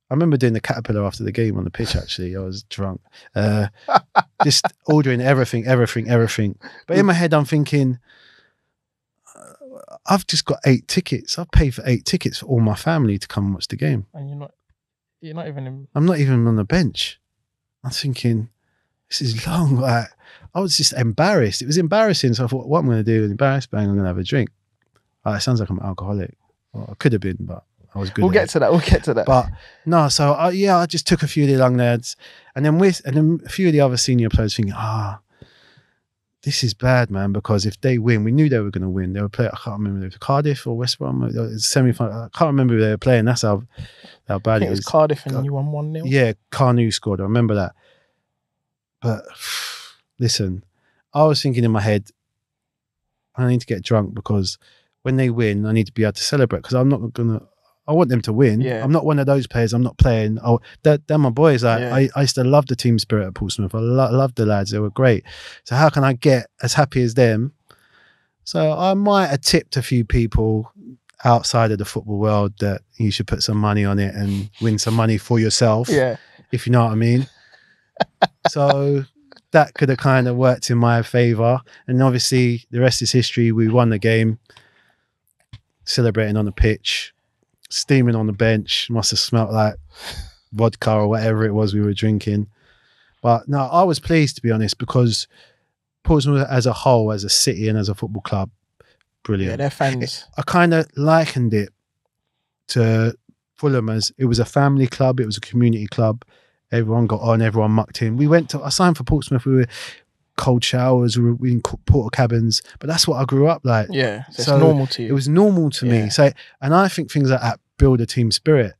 B: I remember doing the caterpillar after the game on the pitch. Actually, I was drunk, uh, just ordering everything, everything, everything. But in my head, I'm thinking, uh, I've just got eight tickets. I've paid for eight tickets for all my family to come and watch the game.
A: and you're not you're not even in
B: I'm not even on the bench. I'm thinking, this is long. Like, I was just embarrassed. It was embarrassing. So I thought, what I'm going to do? Embarrassed, bang, I'm going to have a drink. It sounds like I'm an alcoholic. Well, I could have been, but I was good.
A: we'll get
B: it.
A: to that we'll get to that
B: But no, so I, yeah, I just took a few of the young lads, and then with and then a few of the other senior players thinking, ah, this is bad, man, because if they win, we knew they were going to win. They were playing. I can't remember if it Cardiff or West Brom. Semi final. I can't remember who they were playing. That's how how bad it
A: it was. Cardiff and
B: Car-
A: you won one 0
B: Yeah, Kanu scored. I remember that. But listen, I was thinking in my head, I need to get drunk because when they win, I need to be able to celebrate because I'm not gonna. I want them to win.
A: Yeah.
B: I'm not one of those players. I'm not playing. Oh, they're, they're my boys. Like,
A: Yeah.
B: I, I used to love the team spirit at Portsmouth. I lo- loved the lads. They were great. So how can I get as happy as them? So I might have tipped a few people outside of the football world that you should put some money on it and win some money for yourself,
A: Yeah.
B: if you know what I mean. so that could have kind of worked in my favor. And obviously, the rest is history. We won the game, celebrating on the pitch, steaming on the bench. Must have smelt like vodka or whatever it was we were drinking. But no, I was pleased to be honest because Portsmouth as a whole, as a city and as a football club, brilliant.
A: they're fans.
B: I kind of likened it to Fulham as it was a family club, it was a community club. Everyone got on, everyone mucked in. We went to, I signed for Portsmouth, we were cold showers, we were in porter cabins, but that's what I grew up like.
A: Yeah. So,
B: So
A: it's normal to you.
B: It was normal to
A: Yeah.
B: me. So, and I think things like that build a team spirit.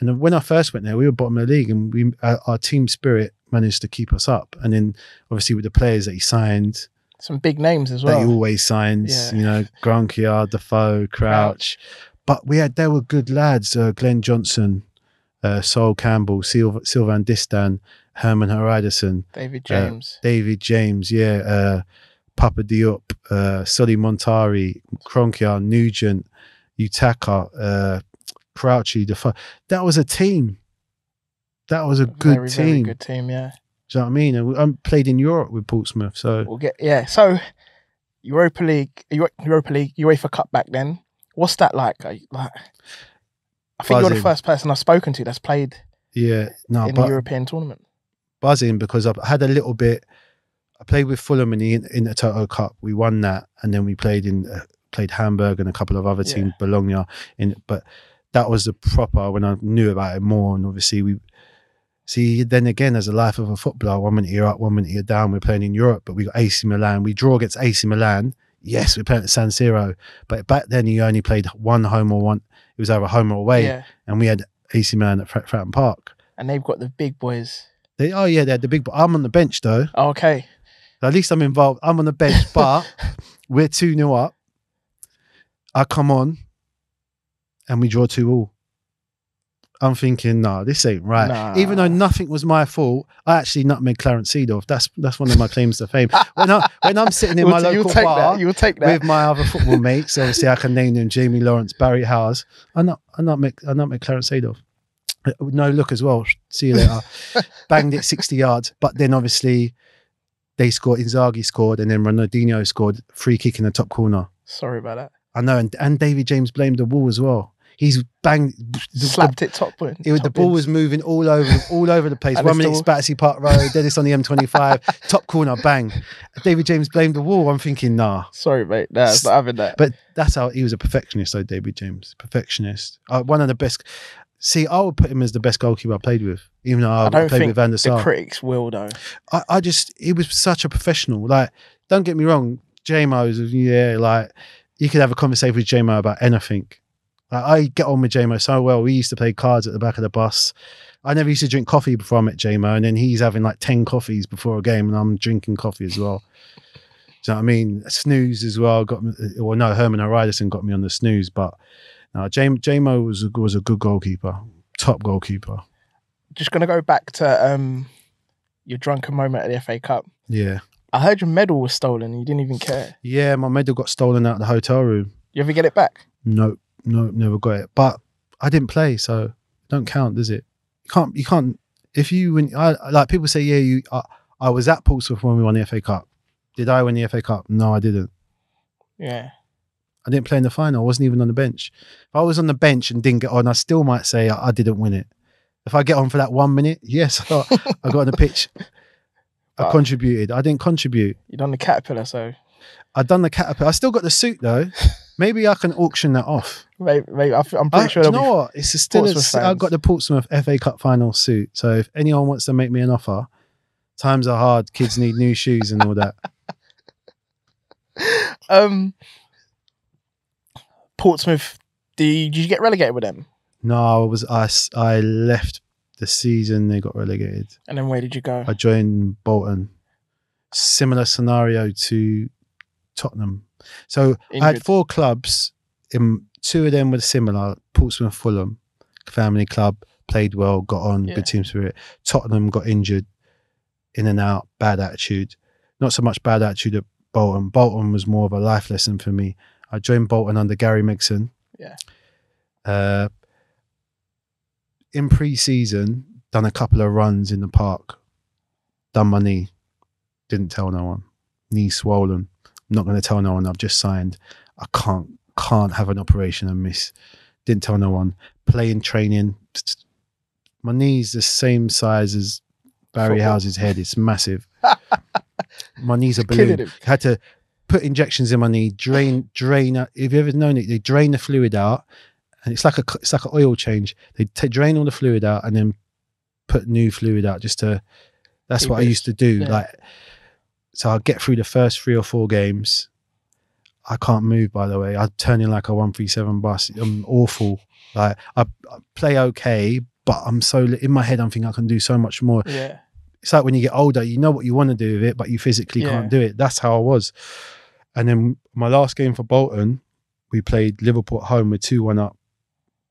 B: And when I first went there, we were bottom of the league, and we our, our team spirit managed to keep us up. And then obviously with the players that he signed,
A: Some big names as well.
B: that he always signs,
A: Yeah.
B: you know, Kranjcar, Defoe, Crouch. But we had there were good lads, uh, Glenn Johnson, uh, Sol Campbell, Sil- Sylvain Distin, Hermann Hreidarsson,
A: David
B: Uh,
A: James.
B: David James, yeah, uh, Papa Diop, uh, Sulley Muntari, Kranjcar, Nugent, Utaka, uh, Crouchy, Defoe. That was a team. That was a good
A: very,
B: team.
A: Very good team. Yeah.
B: Do you know what I mean? And we, I played in Europe with Portsmouth, so
A: We'll get yeah. So Europa League, Europa League, UEFA Cup back then. What's that like? Are you- like I think you're the first person I've spoken to that's played
B: yeah, no,
A: in
B: but
A: the European tournament.
B: Buzzing because I've had a little bit. I played with Fulham in the in the Toto Cup. We won that, and then we played in uh, played Hamburg and a couple of other
A: Yeah.
B: teams, Bologna. In but that was the proper when I knew about it more, and obviously we see. Then again, as a life of a footballer, one minute you're up, one minute you're down. We're playing in Europe, but we got AC Milan. We draw against AC Milan. Yes, we're playing at San Siro, but back then you only played one home or one. It was either home or away,
A: Yeah.
B: and we had AC Milan at Frat- Fratton Park.
A: And they've got the big boys.
B: They, oh yeah, they had the big. I'm on the bench though.
A: Okay.
B: At least I'm involved. I'm on the bench, but we're 2 0 up. I come on and we draw 2 all. I'm thinking, no, this ain't right.
A: Nah.
B: Even though nothing was my fault, I actually nutmegged Clarence Seedorf. That's that's one of my claims to fame. When, I, when I'm sitting in my local
A: take
B: bar
A: that. You'll take that.
B: with my other football mates, obviously I can name them Jamie Lawrence, Barry Howes. I not I nutmeg I nutmeg Clarence Seedorf. No look as well. See you later. Banged it 60 yards. But then obviously they scored, Inzaghi scored, and then Ronaldinho scored free kick in the top corner.
A: Sorry about that.
B: I know, and, and David James blamed the wall as well. He's banged the,
A: Slapped it top point.
B: it, was- the ball was moving all over, all over the place. One minute
A: the-
B: it's Battersea Park Road, then it's on the M25, top corner, bang. David James blamed the wall. I'm thinking, nah.
A: Sorry, mate. Nah, it's not having that.
B: But that's how he was a perfectionist, though, David James. Perfectionist. Uh, one of the best. See, I would put him as the best goalkeeper I played with, even though I,
A: I
B: played with Van der Sar.
A: the critics will though.
B: I, I just, he was such a professional. Like, don't get me wrong, JMO's, yeah, like, you could have a conversation with JMO about anything. Like, I get on with JMO so well. We used to play cards at the back of the bus. I never used to drink coffee before I met JMO, and then he's having like 10 coffees before a game, and I'm drinking coffee as well. Do you know what I mean? Snus as well. Got me, well, no, Hermann Hreidarsson got me on the snus, but no, J- JMO was a, was a good goalkeeper, top goalkeeper.
A: Just gonna go back to um your drunken moment at the FA Cup.
B: Yeah.
A: I heard your medal was stolen and you didn't even care.
B: Yeah, my medal got stolen out of the hotel room.
A: You ever get it back?
B: Nope, nope, never got it. But I didn't play, so it don't count, does it? You can't, you can't. If you win, I like people say, yeah, you. I, I was at Portsmouth when we won the FA Cup. Did I win the FA Cup? No, I didn't.
A: Yeah.
B: I didn't play in the final. I wasn't even on the bench. If I was on the bench and didn't get on, I still might say I, I didn't win it. If I get on for that one minute, yes, I, got, I got on the pitch. I
A: But-
B: contributed. I didn't contribute.
A: You done the caterpillar, so
B: I done the caterpillar. I still got the suit though. Maybe I can auction that off.
A: maybe, maybe I, am
B: I,
A: pretty sure
B: do you
A: there'll
B: know what? It's a still.
A: Portsmouth
B: A, I've
A: fans.
B: got the Portsmouth FA Cup final suit. So if anyone wants to make me an offer, times are hard. Kids need new shoes and all that.
A: um Portsmouth. Did you get relegated with them?
B: No, I was I, I left the season. They got relegated.
A: And then where did you go?
B: I joined Bolton. Similar scenario to Tottenham. So I had four clubs in two of them were similar. Portsmouth, Fulham, family club, played well, got on,
A: Yeah.
B: good team spirit. Tottenham got injured, in and out, bad attitude. Not so much bad attitude at Bolton. Bolton was more of a life lesson for me. I joined Bolton under Gary Megson.
A: Yeah.
B: Uh, in pre-season, done a couple of runs in the park. Done my knee. Didn't tell no one. Knee swollen. I'm not going to tell no one. I've just signed. I can't can't have an operation and miss. Didn't tell no one. Playing training. My knee's the same size as Barry
A: Football.
B: House's head. It's massive. my knees are balloon. Had to put injections in my knee. Drain drain. If you ever known it, they drain the fluid out, and it's like a it's like an oil change. They ta drain all the fluid out and then put new fluid out just to. That's what I used to do.
A: yeah.
B: Like, so I'll get through the first three or four games. I can't move, by the way. I turn in like a one three seven bus. I'm awful. Like I, I play okay, but I'm so in my head. I'm thinking I can do so much more.
A: Yeah.
B: It's like when you get older, you know what you want to do with it, but you physically
A: Yeah.
B: can't do it. That's how I was. And then my last game for Bolton, we played Liverpool at home with two one up.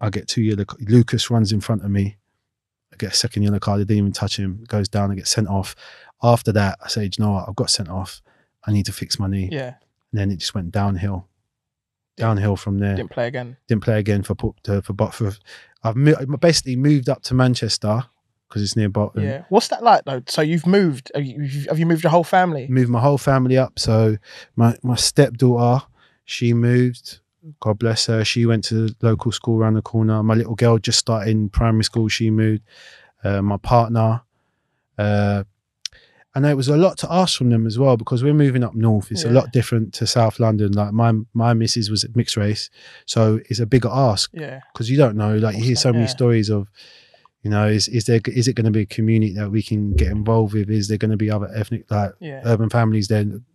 B: I get two yellow. Lucas runs in front of me. I get a second yellow card. I didn't even touch him. Goes down. I get sent off. After that, I say, "Do you know what? I've got sent off. I need to fix my knee.
A: Yeah.
B: And then it just went downhill. Downhill from there.
A: Didn't play again.
B: Didn't play again for uh, for Botford. I've mo- basically moved up to Manchester because it's near Bolton.
A: Yeah. What's that like though? So you've moved. Have you, you've- you moved your whole family?
B: moved my whole family up. So my my stepdaughter, she moved. God bless her. She went to the local school around the corner. My little girl just started in primary school. She moved. Uh, my partner. Uh, and it was a lot to ask from them as well because we're moving up north. It's a lot different to South London. Like my my missus was mixed race, so it's a bigger ask
A: Yeah.
B: because you don't know. Like you hear so many
A: Yeah.
B: stories of, you know, is is there is it going to be a community that we can get involved with? Is there going to be other ethnic like
A: Yeah.
B: urban families then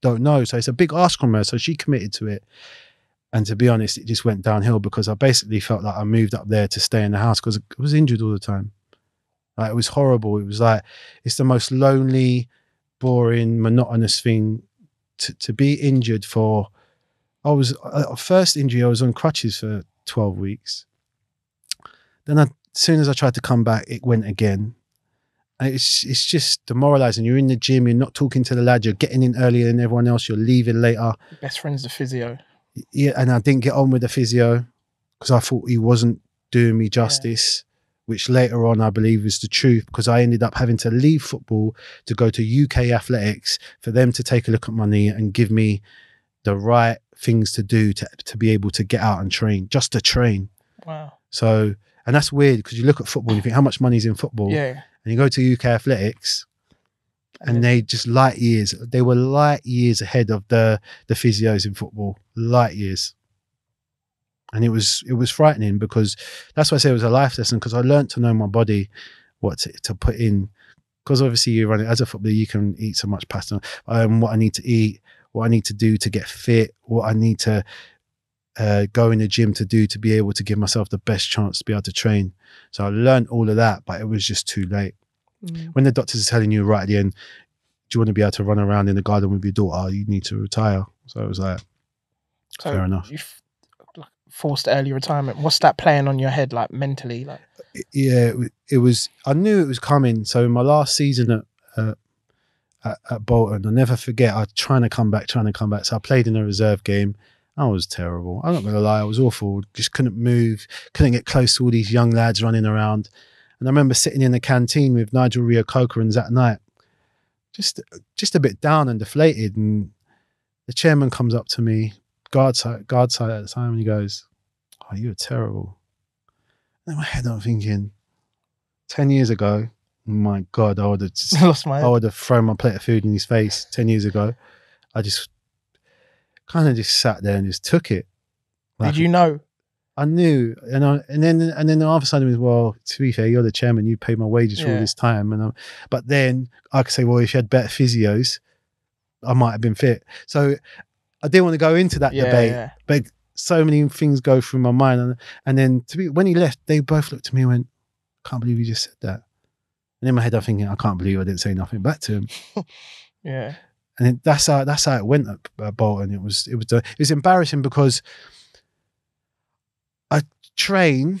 B: don't know. So it's a big ask from her. So she committed to it. And to be honest, it just went downhill because I basically felt like I moved up there to stay in the house because I was injured all the time. Like it was horrible. It was like it's the most lonely, boring, monotonous thing to, to be injured for. I was uh, first injury. I was on crutches for twelve weeks. Then, I, soon as I tried to come back, it went again. And it's it's just demoralizing. You're in the gym. You're not talking to the lad. You're getting in earlier than everyone else. You're leaving later.
A: Best friend's the physio.
B: Yeah, and I didn't get on with the physio because I thought he wasn't doing me justice. Which later on I believe is the truth because I ended up having to leave football to go to UK Athletics for them to take a look at my knee and give me the right things to do to to be able to get out and train, just to train.
A: Wow.
B: So, and that's weird because you look at football and you think how much money's in football,
A: Yeah.
B: and you go to UK Athletics and
A: then-
B: they just light years. They were light years ahead of the the physios in football, light years. And it was it was frightening because that's why I say it was a life lesson because I learned to know my body, what to, to put in. Because obviously you run it as a footballer, you can eat so much pasta. Um, what I need to eat, what I need to do to get fit, what I need to uh, go in the gym to do to be able to give myself the best chance to be able to train. So I learned all of that, but it was just too late
A: Mm.
B: when the doctors are telling you right at the end, do you want to be able to run around in the garden with your daughter? You need to retire. So it was like,
A: So
B: fair enough.
A: You f- like, forced early retirement. What's that playing on your head like mentally? Like
B: yeah, it, it was. I knew it was coming. So in my last season at uh, at, at Bolton, I'll never forget. I was trying to come back, trying to come back. So I played in a reserve game. I was terrible. I'm not gonna lie, I was awful. Just couldn't move, couldn't get close to all these young lads running around. And I remember sitting in the canteen with Nigel Reo-Coker and Zat Knight, just just a bit down and deflated. And the chairman comes up to me, Gartside, guard side at the time, and he goes, "Oh, you were terrible." And in my head, I'm thinking, ten years ago, my God, I would have just
A: lost my
B: I would have thrown my plate of food in his face 10 years ago. I just kind of just sat there and just took it.
A: Did you know?
B: I knew, and I, and then and then the other side of it was, well, to be fair, you're the chairman. You paid my wages for all this time, and I, but then I could say, well, if you had better physios, I might have been fit. So I didn't want to go into that
A: Yeah,
B: debate,
A: yeah.
B: but so many things go through my mind, and and then to be when he left, they both looked at me and went, "Can't believe you just said that." And in my head, I'm thinking, I can't believe I didn't say nothing back to him
A: Yeah.
B: And it, that's how that's how it went at, at Bolton. It was it was uh, it was embarrassing because I train,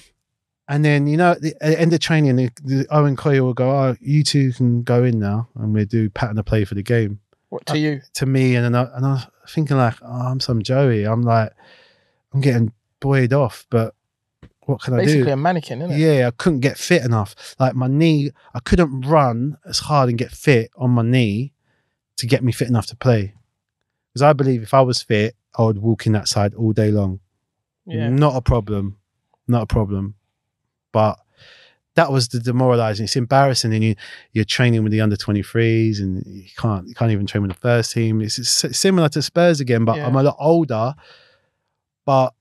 B: and then you know at the, at the end of training, the, the Owen Coyle will go, "Oh, you two can go in now, and we'll do pattern of play for the game."
A: What to you?
B: To me, and then I, and I was thinking like, "Oh, I'm some Joey." I'm like, I'm getting buoyed off, but what can I do?
A: Basically a mannequin, isn't it?
B: Yeah, I couldn't get fit enough. Like my knee, I couldn't run as hard and get fit on my knee to get me fit enough to play. Because I believe if I was fit, I would walk in that side all day long.
A: Yeah.
B: Not a problem. Not a problem. But that was the demoralizing. It's embarrassing, and you you're training with the under 23s, and you can't you can't even train with the first team. It's, it's similar to Spurs again, but
A: Yeah.
B: I'm a lot older. But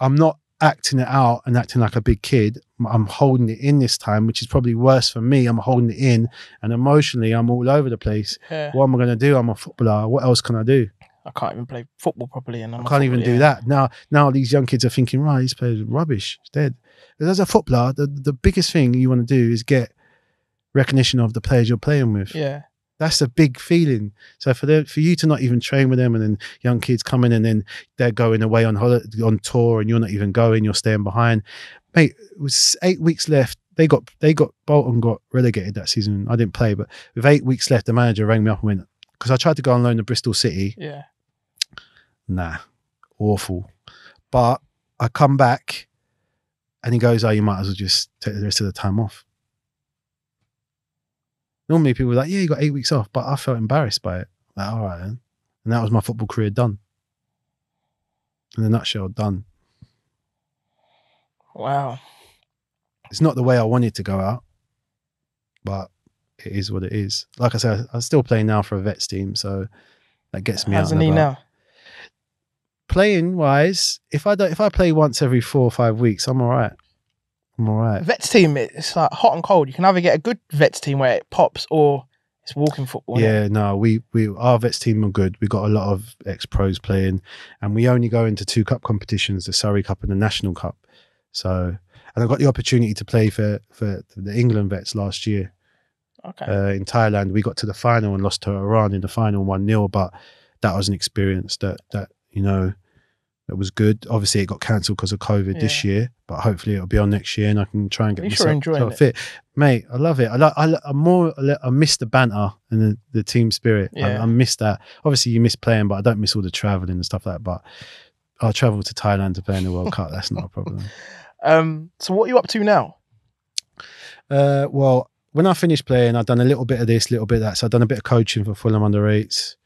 B: I'm not acting it out and acting like a big kid. I'm holding it in this time, which is probably worse for me. I'm holding it in, and emotionally, I'm all over the place.
A: Yeah.
B: What am I going to do? I'm a footballer. What else can I do?
A: I can't even play football properly, and I'm
B: I
A: a
B: can't even do that. Now, now these young kids are thinking, right, this player's rubbish. He's dead. But as a footballer, the, the biggest thing you want to do is get recognition of the players you're playing with.
A: Yeah.
B: That's a big feeling. So for them, for you to not even train with them, and then young kids coming and then they're going away on holiday, on tour, and you're not even going, you're staying behind. Mate, it was eight weeks left. They got they got Bolton got relegated that season. I didn't play, but with eight weeks left, the manager rang me up and went because I tried to go on loan to Bristol City
A: Yeah.
B: nah, awful. But I come back and he goes, Oh, you might as well just take the rest of the time off. Normally people were like, Yeah, you got eight weeks off, but I felt embarrassed by it. Like, all right then. And that was my football career done. In a nutshell, done.
A: Wow.
B: It's not the way I wanted to go out, but it is what it is. Like I said, I'm still playing now for a vets team, so that gets me
A: How's
B: out. and
A: now?
B: Playing wise, if I don't, if I play once every four or five weeks, I'm all right. I'm all right.
A: Vets team, it's like hot and cold. You can either get a good vets team where it pops, or it's walking football.
B: Yeah, no, we we our vets team are good. We got a lot of ex pros playing, and we only go into two cup competitions: the Surrey Cup and the National Cup. So, and I got the opportunity to play for for the England vets last year
A: Okay.
B: uh, in Thailand. We got to the final and lost to Iran in the final one 0 but that was an experience that that you know that was good. Obviously, it got cancelled because of COVID this year, but hopefully it'll be on next year, and I can try and get
A: sure
B: myself
A: it?
B: fit. Mate, I love it. I, lo- I, I'm more. I miss the banter and the, the team spirit. I,
A: Yeah.
B: I miss that. Obviously, you miss playing, but I don't miss all the traveling and stuff like that. But I'll travel to Thailand to play in the World Cup. That's not a problem.
A: Um. So what are you up to now?
B: Uh, well, when I finished playing, I've done a little bit of this, little bit of that. So I've done a bit of coaching for Fulham under eights.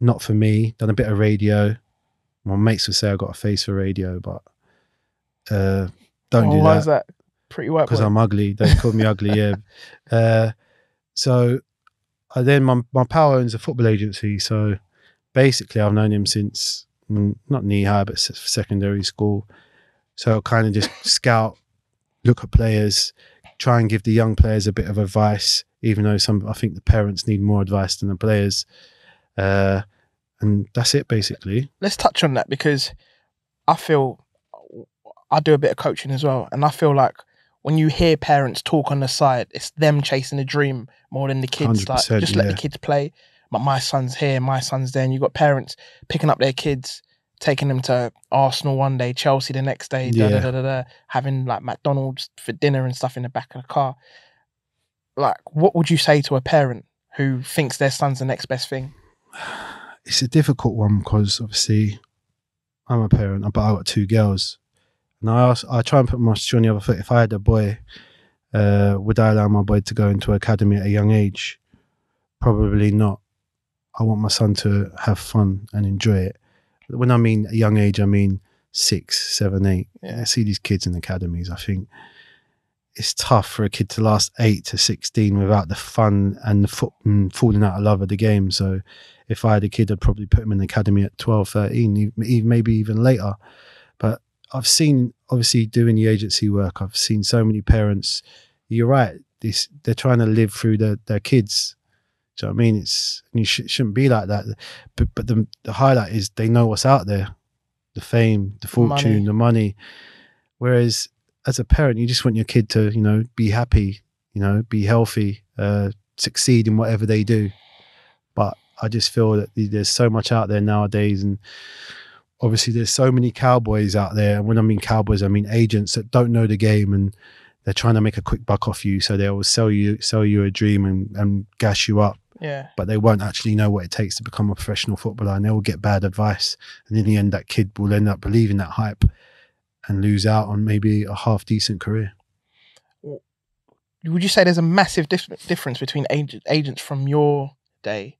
B: Not for me. Done a bit of radio. My mates would say I got a face for radio, but uh, don't
A: Oh,
B: do
A: why
B: that
A: is that? Pretty work.
B: because. I'm ugly. They called me ugly. Yeah. Uh, so I then my my pal owns a football agency. So basically, I've known him since mm, not knee high, but secondary school. So I kind of just scout, look at players, try and give the young players a bit of advice. Even though some, I think the parents need more advice than the players. Uh, and that's it basically.
A: let's touch on that because I feel I do a bit of coaching as well, and I feel like when you hear parents talk on the side, it's them chasing a dream more than the kids. Like just let
B: yeah.
A: the kids play. But my son's here, my son's there, and you got parents picking up their kids, taking them to Arsenal one day, Chelsea the next day, da, da, da, da, da, having like McDonald's for dinner and stuff in the back of the car. Like, what would you say to a parent who thinks their son's the next best thing?
B: it's a difficult one because obviously I'm a parent, but I've got two girls. And I ask, I try and put my shoe on the other foot. If I had a boy, uh, would I allow my boy to go into academy at a young age? Probably not. I want my son to have fun and enjoy it. When I mean a young age, I mean six, seven, eight.
A: Yeah.
B: I see these kids in academies. I think it's tough for a kid to last eight to 16 without the fun and the foot and falling out of love of the game. So if I had a kid, I'd probably put him in the academy at 12, 13, e- e- maybe even later. But I've seen, obviously, doing the agency work, I've seen so many parents. You're right. This they're trying to live through their, their kids. Do you know what I mean? It's you sh- shouldn't be like that. But but the the highlight is they know what's out there, the fame, the fortune,
A: Money.
B: the money. Whereas as a parent, you just want your kid to you know be happy, you know, be healthy, uh, succeed in whatever they do. But I just feel that there's so much out there nowadays, and obviously there's so many cowboys out there. And when I mean cowboys, I mean agents that don't know the game and they're trying to make a quick buck off you. So they will sell you sell you a dream and, and gas you up.
A: Yeah.
B: But they won't actually know what it takes to become a professional footballer and they will get bad advice. And in the end that kid will end up believing that hype and lose out on maybe a half decent career.
A: Would you say there's a massive dif- difference between agent, agents from your day,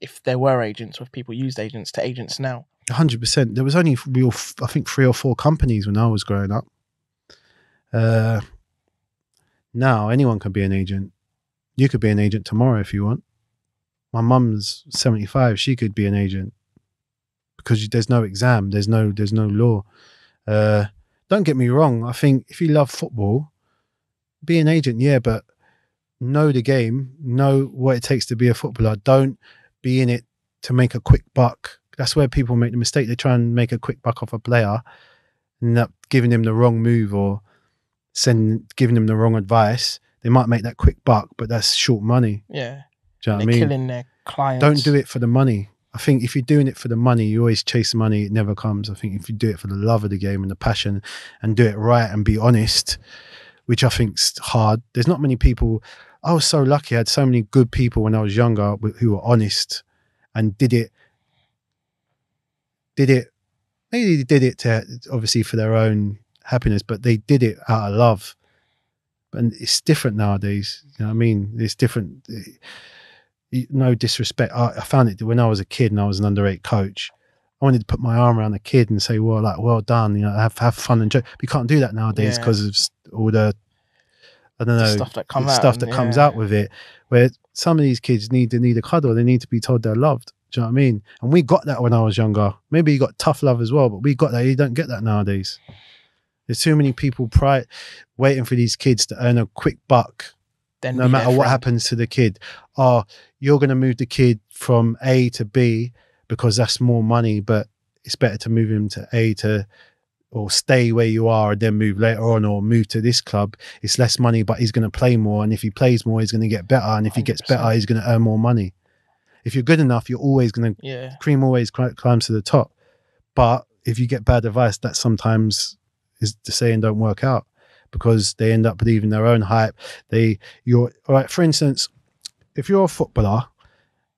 A: if there were agents, or if people used agents, to agents now?
B: hundred percent. There was only real, I think, three or four companies when I was growing up. Uh, now anyone can be an agent. You could be an agent tomorrow if you want. My mum's seventy-five. She could be an agent because there's no exam. There's no. There's no law. Uh, don't get me wrong. I think if you love football, be an agent. Yeah, but know the game. Know what it takes to be a footballer. Don't be in it to make a quick buck that's where people make the mistake. They try and make a quick buck off a player, and end up giving them the wrong move or send giving them the wrong advice. They might make that quick buck, but that's short money.
A: Yeah.
B: Do you know
A: They're
B: what I mean?
A: killing their clients.
B: Don't do it for the money. I think if you're doing it for the money, you always chase money. It never comes. I think if you do it for the love of the game and the passion, and do it right and be honest, which I think's hard. There's not many people. I was so lucky. I had so many good people when I was younger who were honest and did it. Did it. Maybe they did it to obviously for their own happiness, but they did it out of love. And it's different nowadays. You know what I mean? It's different eh, no disrespect. I, I, found it when I was a kid and I was an under eight coach. I wanted to put my arm around a kid and say, "Well, like, well done, you know, have have fun and joke." But you can't do that nowadays
A: Yeah.
B: because of all the, I don't know,
A: The stuff that
B: the
A: comes out.
B: stuff
A: and-
B: comes
A: yeah.
B: out with it. Where some of these kids need to need a cuddle. They need to be told they're loved. Do you know what I mean? And we got that when I was younger. Maybe you got tough love as well, but we got that. You don't get that nowadays. There's too many people pri- waiting for these kids to earn a quick buck
A: Then
B: no matter what happens to the kid. Oh, you're going to move the kid from A to B because that's more money, but it's better to move him to A to or stay where you are and then move later on or move to this club. It's less money, but he's going to play more. And if he plays more, he's going to get better. And if he gets better, he's going to earn more money. If you're good enough, you're always going to
A: Yeah.
B: cream always climbs to the top. But if you get bad advice, that sometimes is the saying don't work out because they end up believing their own hype. They you're all right. For instance, if you're a footballer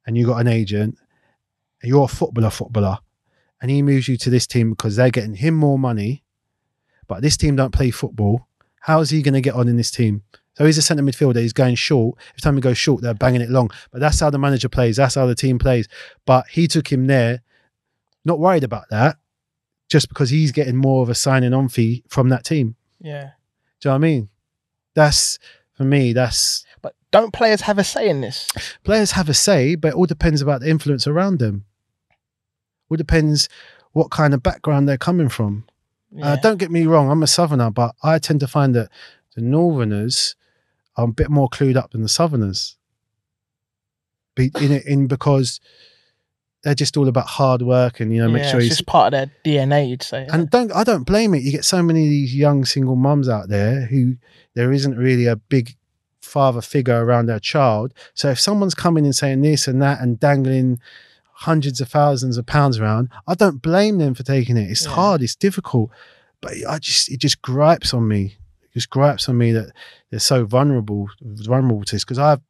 B: and you got an agent, you're a footballer, footballer, and he moves you to this team because they're getting him more money, but this team don't play football. How is he going to get on in this team? So he's a centre midfielder. He's going short. Every time he goes short, they're banging it long. But that's how the manager plays. That's how the team plays. But he took him there, not worried about that, just because he's getting more of a signing on fee from that team.
A: Yeah.
B: Do you know what I mean? That's for me. That's
A: But don't players have a say in this?
B: players have a say, but it all depends about the influence around them. All depends what kind of background they're coming from.
A: Yeah.
B: Uh, don't get me wrong, I'm a southerner, but I tend to find that the northerners are a bit more clued up than the southerners. Be, in in because they're just all about hard work and you know make
A: yeah,
B: sure
A: it's just part of their DNA, you'd say.
B: and don't I don't blame it. You get so many of these young single mums out there who there isn't really a big father figure around their child. So if someone's coming and saying this and that and dangling hundreds of thousands of pounds around, I don't blame them for taking it. It's
A: Yeah.
B: hard, it's difficult, but I just it just gripes on me. It just gripes on me that they're so vulnerable, vulnerable to this because I've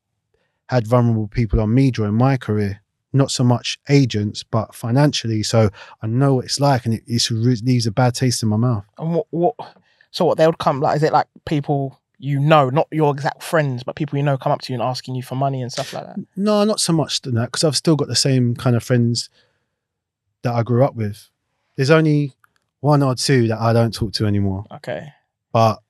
B: had vulnerable people on me during my career. Not so much agents, but financially. So I know what it's like, and it, leaves a bad taste in my mouth.
A: And what, what? So what? They would come like? Is it like people you know, not your exact friends, but people you know, come up to you and asking you for money and stuff like that?
B: No, not so much than that, because I've still got the same kind of friends that I grew up with. There's only one or two that I don't talk to anymore.
A: Okay.
B: But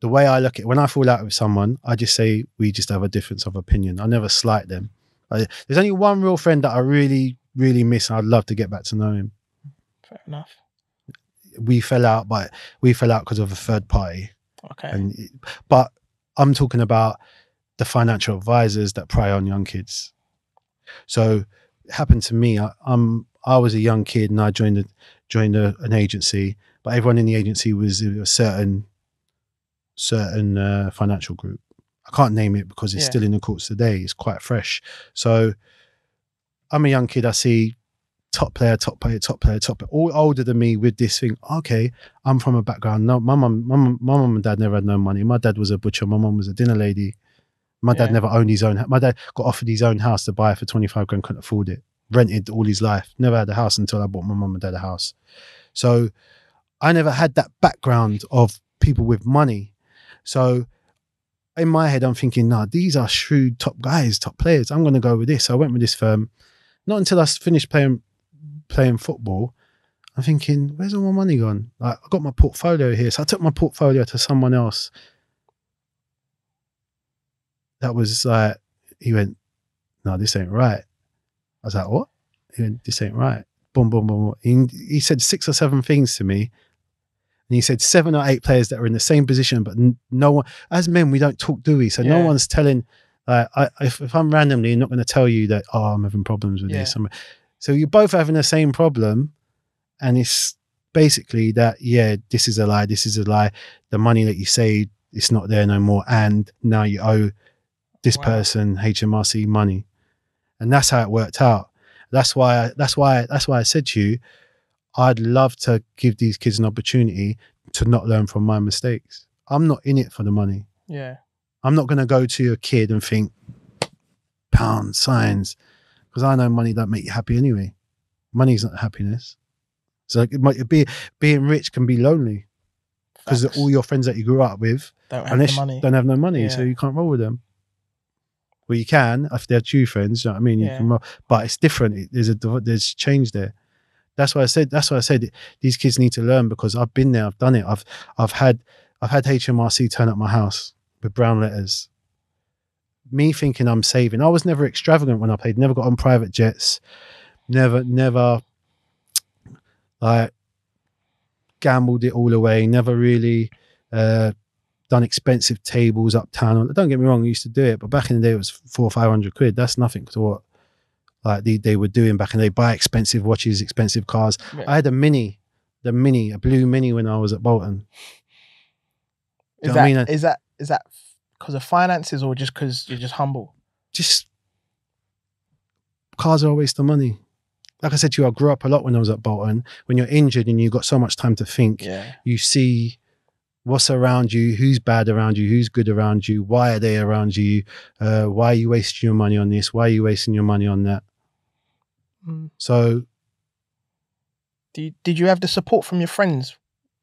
B: the way I look at it, when I fall out with someone, I just say we just have a difference of opinion. I never slight them. I, there's only one real friend that I really, really miss, and I'd love to get back to know him.
A: Fair enough.
B: We fell out, but we fell out because of a third party.
A: Okay.
B: And but I'm talking about the financial advisors that prey on young kids. So it happened to me. I, I'm I was a young kid and I joined a, joined a, an agency, but everyone in the agency was a certain certain uh, financial group. I can't name it because it's
A: Yeah.
B: still in the courts today. It's quite fresh. So I'm a young kid. I see top player, top player, top player, top player, all older than me with this thing. Okay, I'm from a background. No, my mum, my mum, my mum and dad never had no money. My dad was a butcher. My mum was a dinner lady. My dad
A: Yeah.
B: never owned his own. My dad got offered his own house to buy for 25 grand, couldn't afford it. Rented all his life. Never had a house until I bought my mum and dad a house. So I never had that background of people with money. So in my head, I'm thinking, nah, these are shrewd top guys, top players. I'm going to go with this. So I went with this firm. Not until I finished playing playing football, I'm thinking, where's all my money gone? Like, I got my portfolio here. So I took my portfolio to someone else. That was like, he went, no, this ain't right. I was like, what? He went, this ain't right. Boom, boom, boom. boom. He, he said six or seven things to me. And he said seven or eight players that are in the same position, but no one, as men, we don't talk, do we? So no one's telling, uh, I, if, if I'm randomly not going to tell you that, oh, I'm having problems with
A: Yeah.
B: this. I'm, so you're both having the same problem. And it's basically that, yeah, this is a lie. This is a lie. The money that you saved, it's not there no more. And now you owe this
A: Wow.
B: person HMRC money. And that's how it worked out. That's why, that's why, that's why I said to you, I'd love to give these kids an opportunity to not learn from my mistakes. I'm not in it for the money.
A: Yeah.
B: I'm not going to go to a kid and think pound signs because I know money don't make you happy anyway. Money's not happiness. So it might be being rich can be lonely because all your friends that you grew up with,
A: don't have
B: unless
A: money.
B: don't have no money, so you can't roll with them. Well, you can if they're true friends. You know what I mean? You
A: Yeah.
B: can roll, but it's different. It- There's a there's change there. That's why I said. That's why I said these kids need to learn because I've been there. I've done it. I've I've had I've had HMRC turn up my house with brown letters. Me thinking I'm saving. I was never extravagant when I played. Never got on private jets. Never never like gambled it all away. Never really uh, done expensive tables uptown. Don't get me wrong, I used to do it, but back in the day it was four or five hundred quid. That's nothing to what like they, they were doing back in the day. Buy expensive watches, expensive cars.
A: Yeah.
B: I had a mini, the mini, a blue mini when I was at Bolton. Do
A: Is that
B: I mean?
A: is that is that because of finances or just because you're just humble?
B: Just cars are a waste of money. Like I said to you, I grew up a lot when I was at Bolton. When you're injured and you've got so much time to think,
A: Yeah.
B: you see what's around you, who's bad around you, who's good around you, why are they around you, uh, why are you wasting your money on this, why are you wasting your money on that.
A: Mm.
B: So
A: Do you, did you have the support from your friends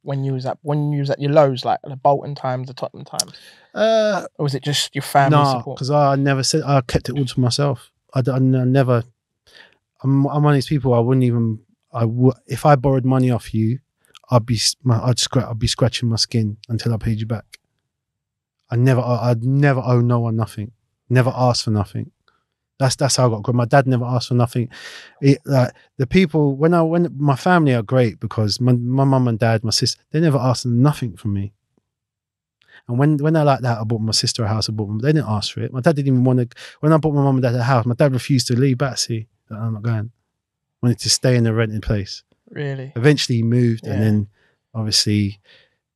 A: when you was at when you was at your lows, like the Bolton times, the Tottenham times,
B: uh,
A: or was it just your family
B: no,
A: support?
B: because I never said I kept it all to myself. I never. I'm, I'm one of these people. I wouldn't even. I would if I borrowed money off you, I'd be my, I'd scratch I'd be scratching my skin until I paid you back. I never I- I'd never owe no one nothing. Never ask for nothing. That's that's how I got good. My dad never asked for nothing. It, like the people when I when my family are great because my my mum and dad, my sister, they never asked nothing from me. And when when they're like that, I bought my sister a house. I bought them. They didn't ask for it. My dad didn't even want to. When I bought my mum and dad a house, my dad refused to leave Battersea. That I'm not going. Wanted to stay in the rented place.
A: really?
B: Eventually, he moved, and then obviously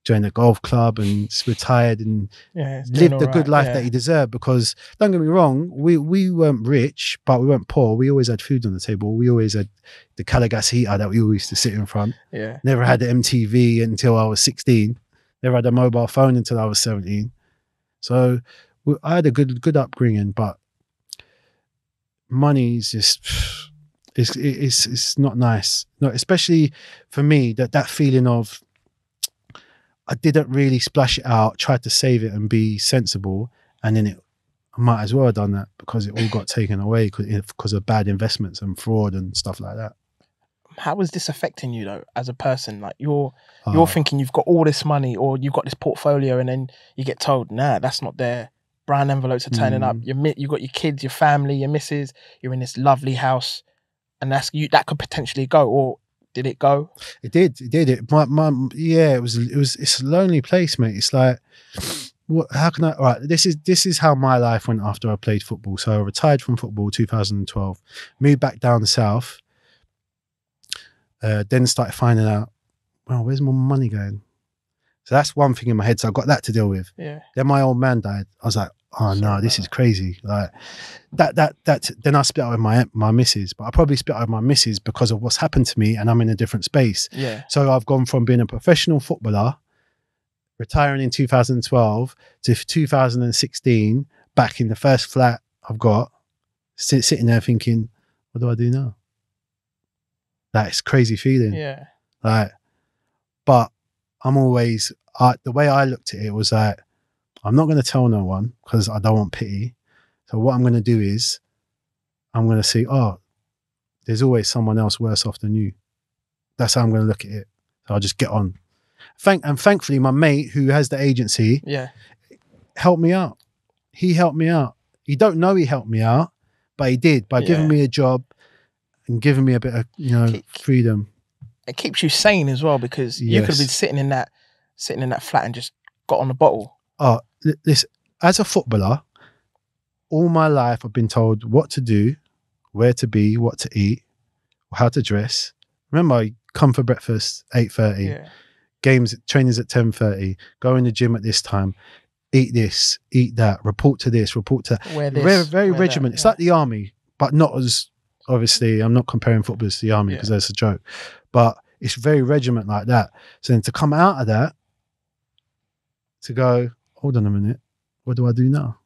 B: joined a golf club and retired and
A: Yeah.
B: lived the
A: all
B: good life
A: yeah.
B: that he deserved. Because don't get me wrong, we we weren't rich, but we weren't poor. We always had food on the table. We always had the Calor Gas heater that we always used to sit in front.
A: Yeah.
B: Never had the MTV until I was 16. Never had a mobile phone until I was 17. So we- I had a good good upbringing, but money is just it's it's it's not nice. No, especially for me that that feeling of I didn't really splash it out, tried to save it and be sensible, and then it I might as well have done that because it all got taken away because of bad investments and fraud and stuff like that.
A: How is this affecting you though, as a person? Like you're you're thinking you've got all this money or you've got this portfolio, and then you get told, nah, that's not there. Brown envelopes are turning up.
B: Mm.
A: You mi- you got your kids, your family, your missus. You're in this lovely house, and that's you. That could potentially go, or did it go?
B: It did. It did. It. My, my, yeah. It was. It was. It's a lonely place, mate. It's like, what? How can I? All right. This is. This is how my life went after I played football. So I retired from football 2012, moved back down south. Uh, then started finding out, well, where's my money going? So that's one thing in my head. So I got that to deal with.
A: Yeah,
B: Then my old man died. I was like, oh no, this is crazy. Like that, that, that. Then I split up with my my missus, but I probably split up with my missus because of what's happened to me, and I'm in a different space.
A: Yeah.
B: So I've gone from being a professional footballer, retiring in 2012 to 2016, back in the first flat I've got, sit, sitting there thinking, what do I do now? That's crazy feeling.
A: Yeah.
B: Like, but I'm always I, the way I looked at it was like, I'm not going to tell no one because I don't want pity. So what I'm going to do is, I'm going to say, oh, there's always someone else worse off than you. That's how I'm going to look at it. So I'll just get on. Thank and thankfully, my mate who has the agency
A: Yeah.
B: helped me out. He helped me out. You don't know he helped me out, but he did by giving me a job and giving me a bit of you know
A: Keep-
B: freedom.
A: It keeps you sane as well because you could have been sitting in that sitting in that flat and just got on the bottle.
B: Oh, this as a footballer, all my life I've been told what to do, where to be, what to eat, how to dress. Remember, I come for breakfast eight thirty,
A: Yeah.
B: games trainings at ten thirty, go in the gym at this time, eat this, eat that, report to this, report to
A: Where this
B: very very
A: where that,
B: regiment. It's like the army, but not as obviously. I'm not comparing footballers to the army
A: Yeah.
B: because that's a joke, but it's very regiment like that. So then to come out of that, to go, hold on a minute, what do I do now?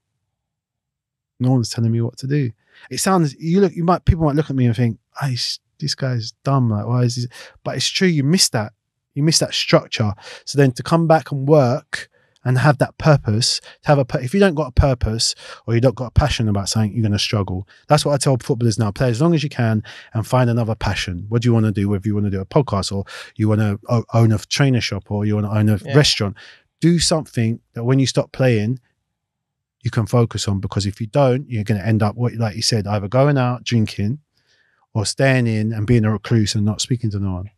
B: No one's telling me what to do. It sounds you look you might people might look at me and think, oh, this guy's dumb. Like why is he? But it's true. You miss that. You miss that structure. So then to come back and work and have that purpose, to have a if you don't got a purpose or you don't got a passion about something, you're going to struggle. That's what I tell footballers now: play as long as you can and find another passion. What do you want to do? Whether you want to do a podcast or you want to own a trainer shop or you want to own a
A: Yeah.
B: restaurant, do something that when you stop playing, you can focus on. Because if you don't, you're going to end up what, like you said, either going out drinking or staying in and being a recluse and not speaking to no one.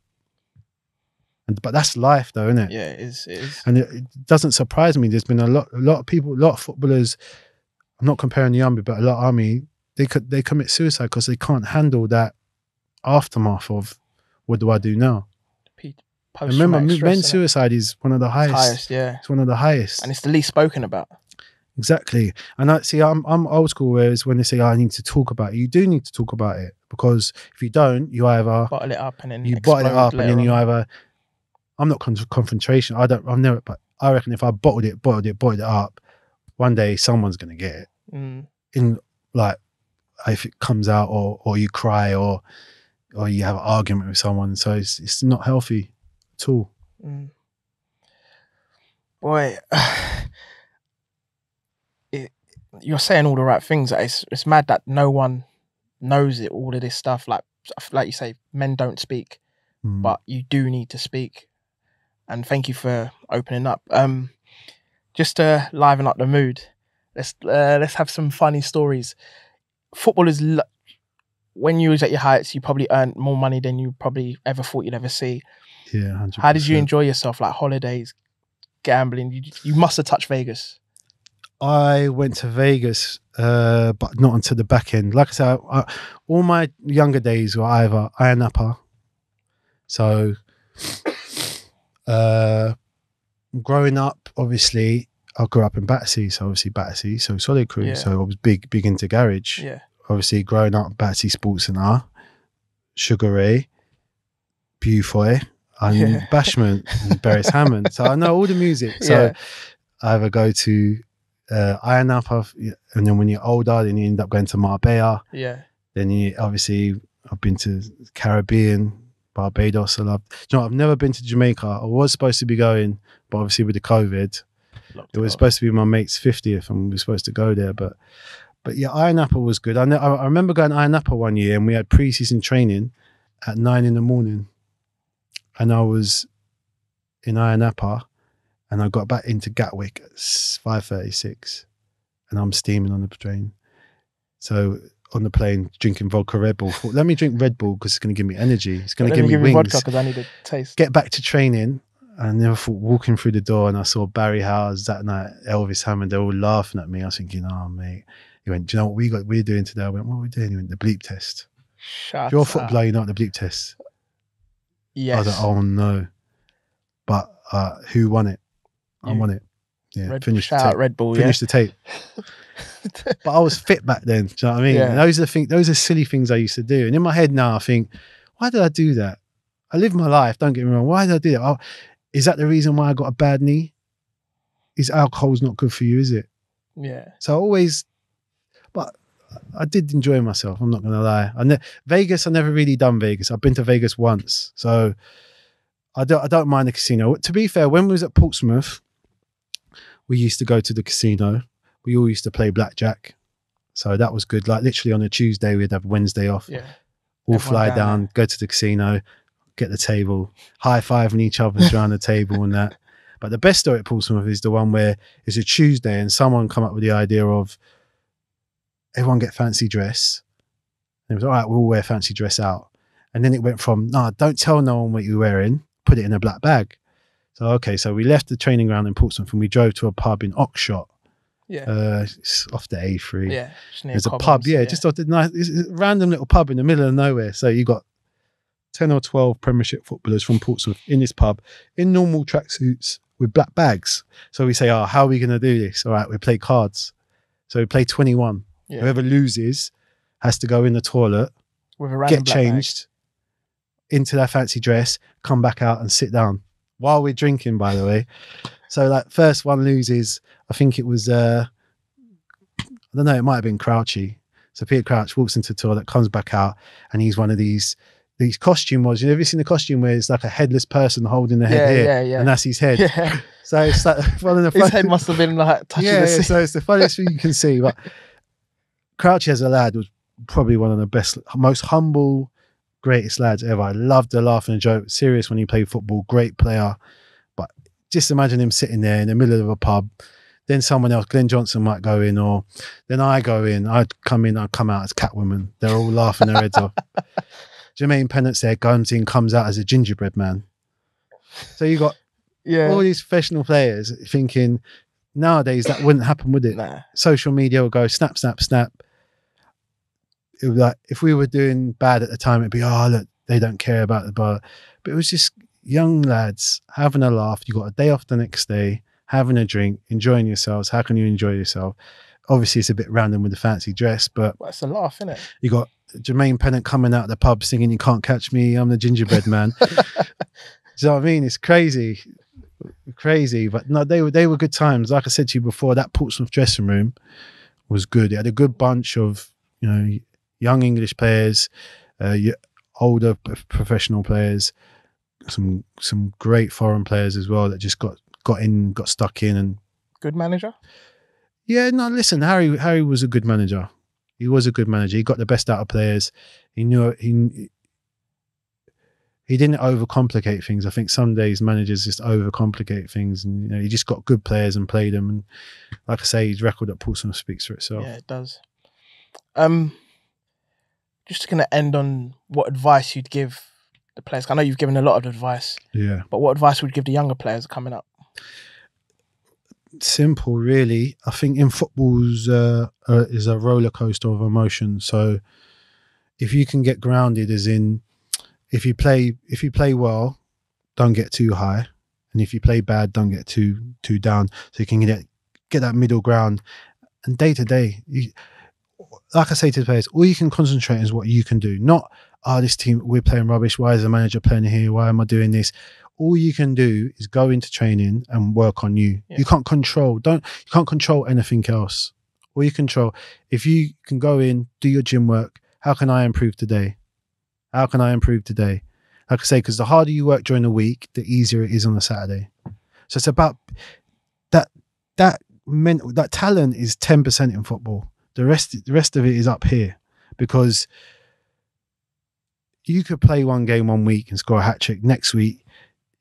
B: And, but that's life, though, isn't it?
A: Yeah, it is. It is.
B: and it, it doesn't surprise me. There's been a lot, a lot of people, a lot of footballers. I'm not comparing the army, but a lot of army they could they commit suicide because they can't handle that aftermath of what do I do now?
A: P-
B: And remember, men's suicide is one of the highest.
A: highest, yeah,
B: It's one of the highest.
A: and it's the least spoken about.
B: Exactly. And I see I'm I'm old school whereas when they say "Oh, I need to talk about it, you do need to talk about it because if you don't, you either
A: Bottle it up and then
B: you bottle it up and then you
A: on.
B: either I'm not con- confrontation. I don't I've never but I reckon if I bottled it, bottled it, bottled it up, one day someone's gonna get it.
A: Mm,
B: In like if it comes out or or you cry or or you have an argument with someone. So it's it's not healthy at all.
A: mm. Boy, it, you're saying all the right things. It's it's mad that no one knows it. All of this stuff, like like you say, men don't speak.
B: Mm.
A: but you do need to speak. And thank you for opening up. Um, just to liven up the mood, let's uh, let's have some funny stories. Footballers, lo- when you was at your heights, you probably earned more money than you probably ever thought you'd ever see.
B: Yeah, 100%.
A: How did you enjoy yourself? Like holidays, gambling. You you must have touched Vegas.
B: I went to Vegas, uh, but not until the back end. Like I said, I, I, all my younger days were either Ayia Napa. So, uh, growing up, obviously, I grew up in Battersea, so obviously Battersea, so Solid Crew.
A: Yeah.
B: So I was big, big into garage.
A: Yeah,
B: Obviously, growing up, Battersea Sports Centre, Sugar Ray, And
A: Yeah.
B: Bashment, and Beres Hammond. So I know all the music. So
A: Yeah.
B: I either go to uh, Ayia Napa, and then when you're older, then you end up going to Marbella.
A: yeah,
B: Then you obviously I've been to Caribbean, Barbados. I love. You know, I've never been to Jamaica. I was supposed to be going, but obviously with the COVID,
A: Locked
B: it was
A: off.
B: supposed to be my mate's fiftieth, and we were supposed to go there. But but yeah, Ayia Napa was good. I know, I remember going to Ayia Napa one year, and we had pre-season training at nine in the morning, and I was in Ayia Napa, and I got back into Gatwick at five thirty six, and I'm steaming on the train. So on the plane, drinking vodka Red Bull. Thought, Let me drink Red Bull because it's going to give me energy. It's going to give
A: me
B: me,
A: give you
B: wings
A: vodka because I need a taste.
B: get back to training. I never thought walking through the door and I saw Barry Hayles that night, Elvis Hammond, they're all laughing at me. I was thinking, oh, mate. He went, Do you know what we got? We're doing today. I went, What are we doing? He went, The bleep test.
A: Shut
B: you're a
A: up.
B: footballer, you know what the bleep test. I
A: Yes.
B: was like, Oh, no. But uh, who won it? I
A: You.
B: won it. Yeah,
A: Red,
B: finish the
A: shout
B: tape.
A: out Red Bull.
B: Finish the tape. but I was fit back then. Do you know what I mean?
A: Yeah.
B: Those are the things. Those are silly things I used to do. And in my head now, I think, why did I do that? I live my life. Don't get me wrong. Why did I do that? Oh, is that the reason why I got a bad knee? Is alcohol's not good for you? Is it?
A: yeah. yeah.
B: So I always, but I did enjoy myself. I'm not gonna lie. I ne- Vegas, I never really done Vegas. I've been to Vegas once, so I don't. I don't mind the casino. To be fair, when we was at Portsmouth, we used to go to the casino. We all used to play blackjack, so that was good. Like literally on a Tuesday, we'd have Wednesday off.
A: Yeah.
B: All
A: Everyone
B: fly
A: down
B: down, go to the casino, get the table, high fiving each other around the table and that. But the best story at Portsmouth is the one where it's a Tuesday and someone come up with the idea of everyone get fancy dress. And it was all right, we'll all wear fancy dress out. And then it went from, no, don't tell no one what you're wearing, put it in a black bag. So, okay, so we left the training ground in Portsmouth and we drove to a pub in Oxshott,
A: Yeah.
B: uh, off the A3.
A: yeah.
B: There's a pub, yeah, just off the nice, random little pub in the middle of nowhere. So you got 10 or 12 Premiership footballers from Portsmouth in this pub in normal tracksuits with black bags. So we say, oh, how are we going to do this? All right, we play cards. So we play 21.
A: Yeah.
B: Whoever loses has to go in the toilet,
A: with a random
B: get
A: black bag.
B: changed into their fancy dress, come back out and sit down while we're drinking, by the way. So, like, first one loses, I think it was, uh, I don't know, it might have been Crouchy. So Peter Crouch walks into the toilet, comes back out, and he's one of these these costume was. You've ever seen the costume where it's like a headless person holding the head
A: Yeah,
B: here,
A: yeah, yeah.
B: and that's his head.
A: Yeah.
B: So it's like one of the
A: His head must have been like touching
B: yeah,
A: the
B: yeah, so it's the funniest thing you can see. But Crouchy as a lad was probably one of the best, most humble, greatest lads ever. I loved the laugh and the joke. Serious when he played football, great player. But just imagine him sitting there in the middle of a pub. Then someone else, Glenn Johnson, might go in, or then I go in. I'd come in, I'd come out as Catwoman. They're all laughing their heads off. Jermaine Pennant's there, comes in, comes out as a gingerbread man. So you got
A: yeah.
B: all these professional players thinking nowadays that wouldn't happen, would it?
A: Nah.
B: social media will go snap, snap, snap. It was like if we were doing bad at the time, it'd be oh look, they don't care about the bar. But it was just young lads having a laugh. You got a day off the next day, having a drink, enjoying yourselves. How can you enjoy yourself? Obviously, it's a bit random with the fancy dress, but
A: Well, it's a laugh, isn't it?
B: you got Jermaine Pennant coming out of the pub singing "You Can't Catch Me." I'm the gingerbread man. Do you know what I mean? It's crazy, crazy. But no, they were they were good times. Like I said to you before, that Portsmouth dressing room was good. It had a good bunch of you know young English players, uh, older professional players, some some great foreign players as well that just got got in, got stuck in, and
A: Good manager.
B: yeah, no, listen, Harry Harry was a good manager. He was a good manager. He got the best out of players. He knew he he didn't overcomplicate things. I think some days managers just overcomplicate things, and you know he just got good players and played them. And like I say, his record at Portsmouth speaks for itself.
A: Yeah, it does. Um, just going to end on what advice you'd give the players. I know you've given a lot of advice,
B: Yeah,
A: but what advice would you give the younger players coming up?
B: simple, really. I think in football's uh, uh, is a roller coaster of emotion. So if you can get grounded, as in if you play if you play well, don't get too high, and if you play bad, don't get too too down. So you can get get that middle ground. And day to day, you, like I say to the players, all you can concentrate on is what you can do. Not oh, this team we're playing rubbish. Why is the manager playing here? Why am I doing this? All you can do is go into training and work on you.
A: Yeah.
B: You can't control. Don't you can't control anything else. All you control if you can go in, do your gym work. How can I improve today? How can I improve today? Like I say, because the harder you work during the week, the easier it is on a Saturday. So it's about that that mental that talent is ten percent in football. The rest the rest of it is up here because you could play one game one week and score a hat trick. Next week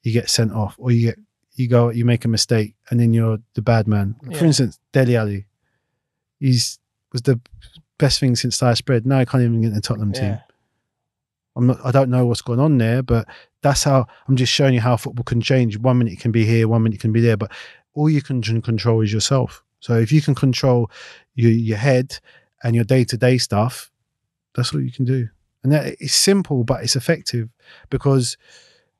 B: you get sent off, or you get you go you make a mistake and then you're the bad man. For instance, Dele Alli, he's was the best thing since sliced bread. Now he can't even get in the Tottenham team. I'm not. I don't know what's going on there, but that's how I'm just showing you how football can change. One minute it can be here, one minute it can be there, but all you can control is yourself. So if you can control your your head and your day to day stuff, that's all you can do. And that it's simple, but it's effective because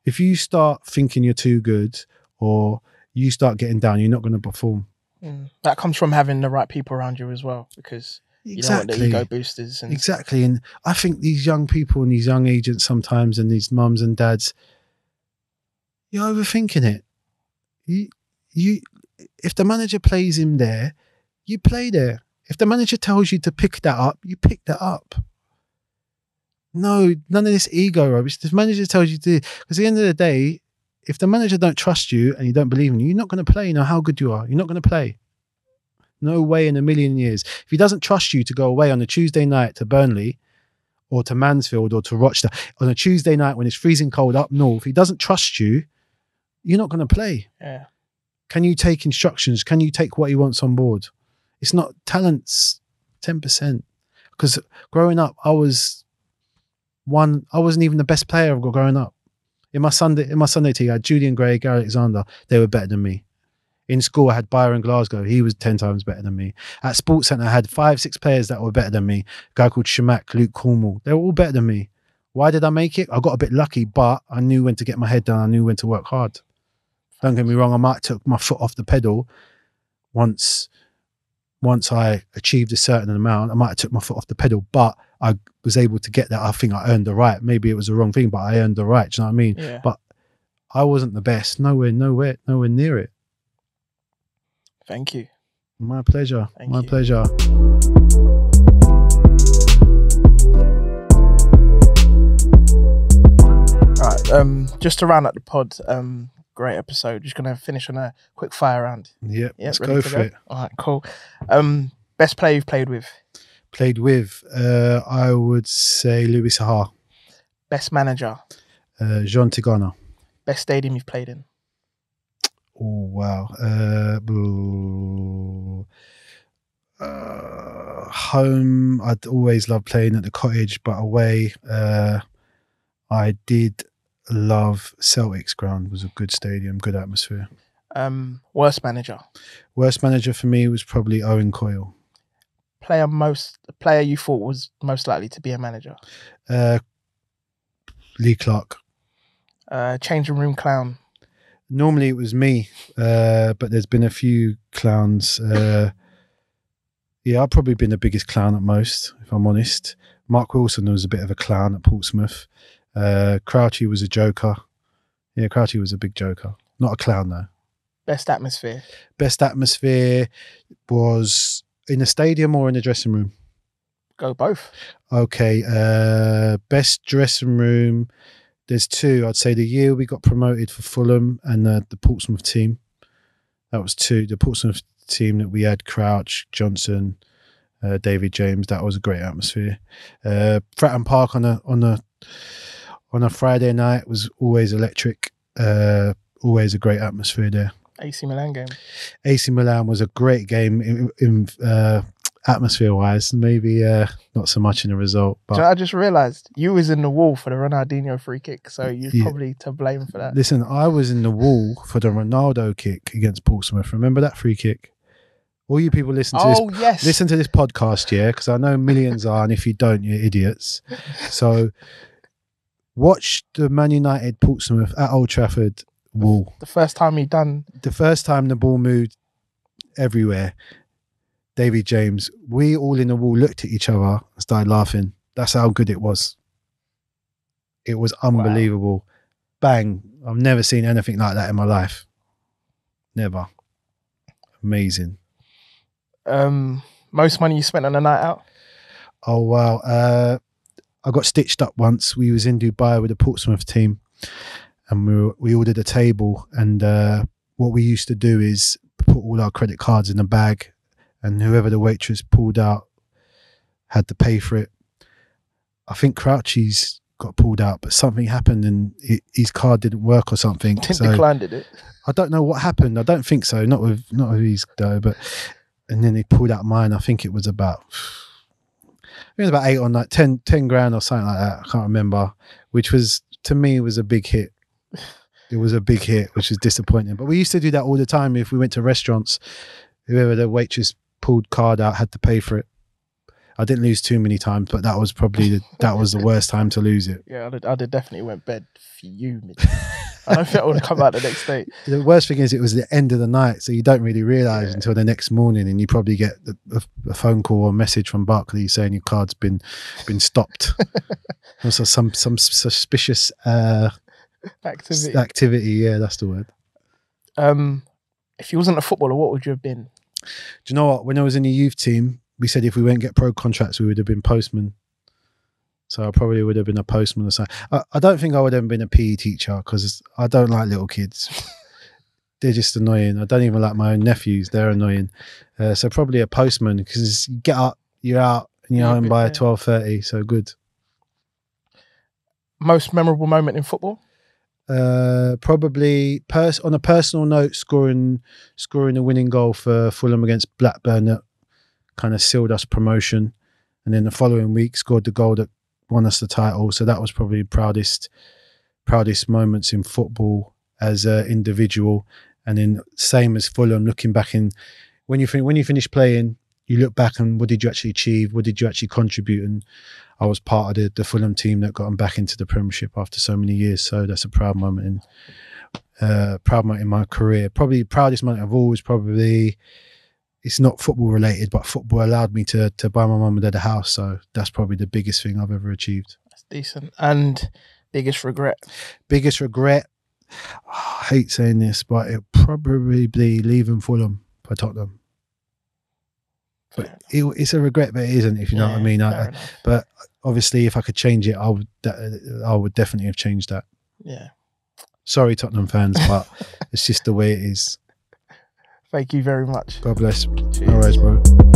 B: if you start thinking you're too good or you start getting down, you're not going to perform.
A: Mm. That comes from having the right people around you as well, because you don't want the ego boosters. And
B: Exactly. And I think these young people and these young agents sometimes and these mums and dads, you're overthinking it. You you if the manager plays him there, you play there. If the manager tells you to pick that up, you pick that up. No, none of this ego rubbish. If the manager tells you to because at the end of the day, if the manager don't trust you and you don't believe in you, you're not going to play. You know how good you are. You're not going to play. No way in a million years. If he doesn't trust you to go away on a Tuesday night to Burnley or to Mansfield or to Rochester on a Tuesday night when it's freezing cold up north, he doesn't trust you, you're not going to play.
A: yeah,
B: Can you take instructions? Can you take what he wants on board? It's not talents, 10%. Because growing up, I was one, I wasn't even the best player growing up. In my Sunday, in my Sunday team, I had Julian Gray, Gary Alexander. They were better than me. In school, I had Byron Glasgow. He was 10 times better than me. At Sports Centre, I had five, six players that were better than me. A guy called Shamak, Luke Cornwall. They were all better than me. Why did I make it? I got a bit lucky, but I knew when to get my head down. I knew when to work hard. Don't get me wrong, I might took my foot off the pedal once once I achieved a certain amount, I might have took my foot off the pedal, but I was able to get that. I think I earned the right. Maybe it was the wrong thing, but I earned the right. Do you know what I mean?
A: yeah.
B: But I wasn't the best. Nowhere, nowhere, nowhere near it.
A: Thank you.
B: My pleasure.
A: Thank
B: My
A: you.
B: pleasure.
A: All right. Um, just to round up the pod, um, great episode. Just gonna finish on a quick fire round.
B: Yep.
A: Yeah,
B: let's go for it.
A: All right, cool. Um, best player you've played with.
B: Played with, uh, I would say Louis Saha,
A: Best manager.
B: uh, Jean Tigana.
A: Best stadium you've played in.
B: Oh wow. Uh, uh, home, I'd always loved playing at the cottage, but away, uh, I did love Celtics ground. was a good stadium, good atmosphere.
A: Um, worst manager.
B: Worst manager for me was probably Owen Coyle.
A: Player most player you thought was most likely to be a manager.
B: Uh, Lee Clark.
A: Uh, changing room clown.
B: Normally it was me, uh, but there's been a few clowns. Uh, yeah, I've probably been the biggest clown at most, if I'm honest. Mark Wilson was a bit of a clown at Portsmouth. Uh, Crouchy was a joker. Yeah, Crouchy was a big joker. Not a clown though.
A: Best atmosphere.
B: Best atmosphere was in the stadium or in the dressing room.
A: Go both.
B: Okay, uh, best dressing room. There's two. I'd say the year we got promoted for Fulham and the, the Portsmouth team. That was two. The Portsmouth team that we had Crouch, Johnson, uh, David James. That was a great atmosphere. Uh, Fratton Park on a on a on a Friday night was always electric. Uh, always a great atmosphere there.
A: AC Milan game.
B: AC Milan was a great game in, in uh, atmosphere wise. Maybe uh, not so much in the result, but
A: you know, I just realised you was in the wall for the Ronaldinho free kick, so you're
B: Yeah.
A: probably to blame for that.
B: Listen, I was in the wall for the Ronaldo kick against Portsmouth. Remember that free kick? All you people listen to
A: Oh
B: this
A: yes.
B: listen to this podcast, yeah, because I know millions are, and if you don't, you're idiots. So watch the Man United Portsmouth at Old Trafford wall.
A: the first time he done.
B: The first time the ball moved everywhere, David James, we all in the wall looked at each other and started laughing. That's how good it was. It was unbelievable. Bang. I've never seen anything like that in my life. Never. Amazing.
A: Um, most money you spent on a night out.
B: Oh wow. Uh I got stitched up once. We was in Dubai with the Portsmouth team and we were, we ordered a table and uh what we used to do is put all our credit cards in a bag and whoever the waitress pulled out had to pay for it. I think Crouchy's got pulled out, but something happened and hi- his card didn't work or something.
A: Didn't
B: So
A: decline, did it?
B: I don't know what happened. I don't think so. Not with not with his though, but and then he pulled out mine. I think it was about it was about eight or nine, 10, 10 grand or something like that. I can't remember. Which was to me was a big hit. It was a big hit, which was disappointing. But we used to do that all the time. If we went to restaurants, whoever the waitress pulled card out had to pay for it. I didn't lose too many times, but that was probably the, that was the worst time to lose it.
A: Yeah, I'd, I'd definitely went bed fuming. I don't think I would come out the next day.
B: The worst thing is, it was the end of the night, so you don't really realise
A: Yeah.
B: until the next morning, and you probably get a, a, phone call or a message from Barclays saying your card's been been stopped. also, some some suspicious uh,
A: Activity.
B: activity. Yeah, that's the word.
A: Um, if you wasn't a footballer, what would you have been?
B: Do you know what? When I was in the youth team, we said if we went get pro contracts, we would have been postmen. So I probably would have been a postman or something. I, I don't think I would have been a PE teacher because I don't like little kids. They're just annoying. I don't even like my own nephews. They're annoying. Uh, so probably a postman because you get up, you're out, and you're
A: Yeah,
B: home by twelve thirty. So good.
A: Most memorable moment in football?
B: Uh, probably pers- on a personal note, scoring scoring a winning goal for Fulham against Blackburn that kind of sealed us promotion, and then the following week scored the goal that won us the title. So that was probably proudest proudest moments in football as an individual, and then same as Fulham. Looking back in when you fin- when you finish playing, you look back and what did you actually achieve? What did you actually contribute? And I was part of the, the Fulham team that got them back into the Premiership after so many years. So that's a proud moment in uh, proud moment in my career. Probably proudest moment of all is probably it's not football related, but football allowed me to to buy my mum and dad a house. So that's probably the biggest thing I've ever achieved.
A: That's decent. And biggest regret?
B: Biggest regret. Ah, I hate saying this, but it probably be leaving Fulham for Tottenham. But it, it's a regret, but it isn't. If you know what I mean. I- but obviously, if I could change it, I would. I would definitely have changed that.
A: yeah.
B: Sorry, Tottenham fans, but it's just the way it is.
A: Thank you very much.
B: God bless.
A: Cheers.
B: No worries, bro.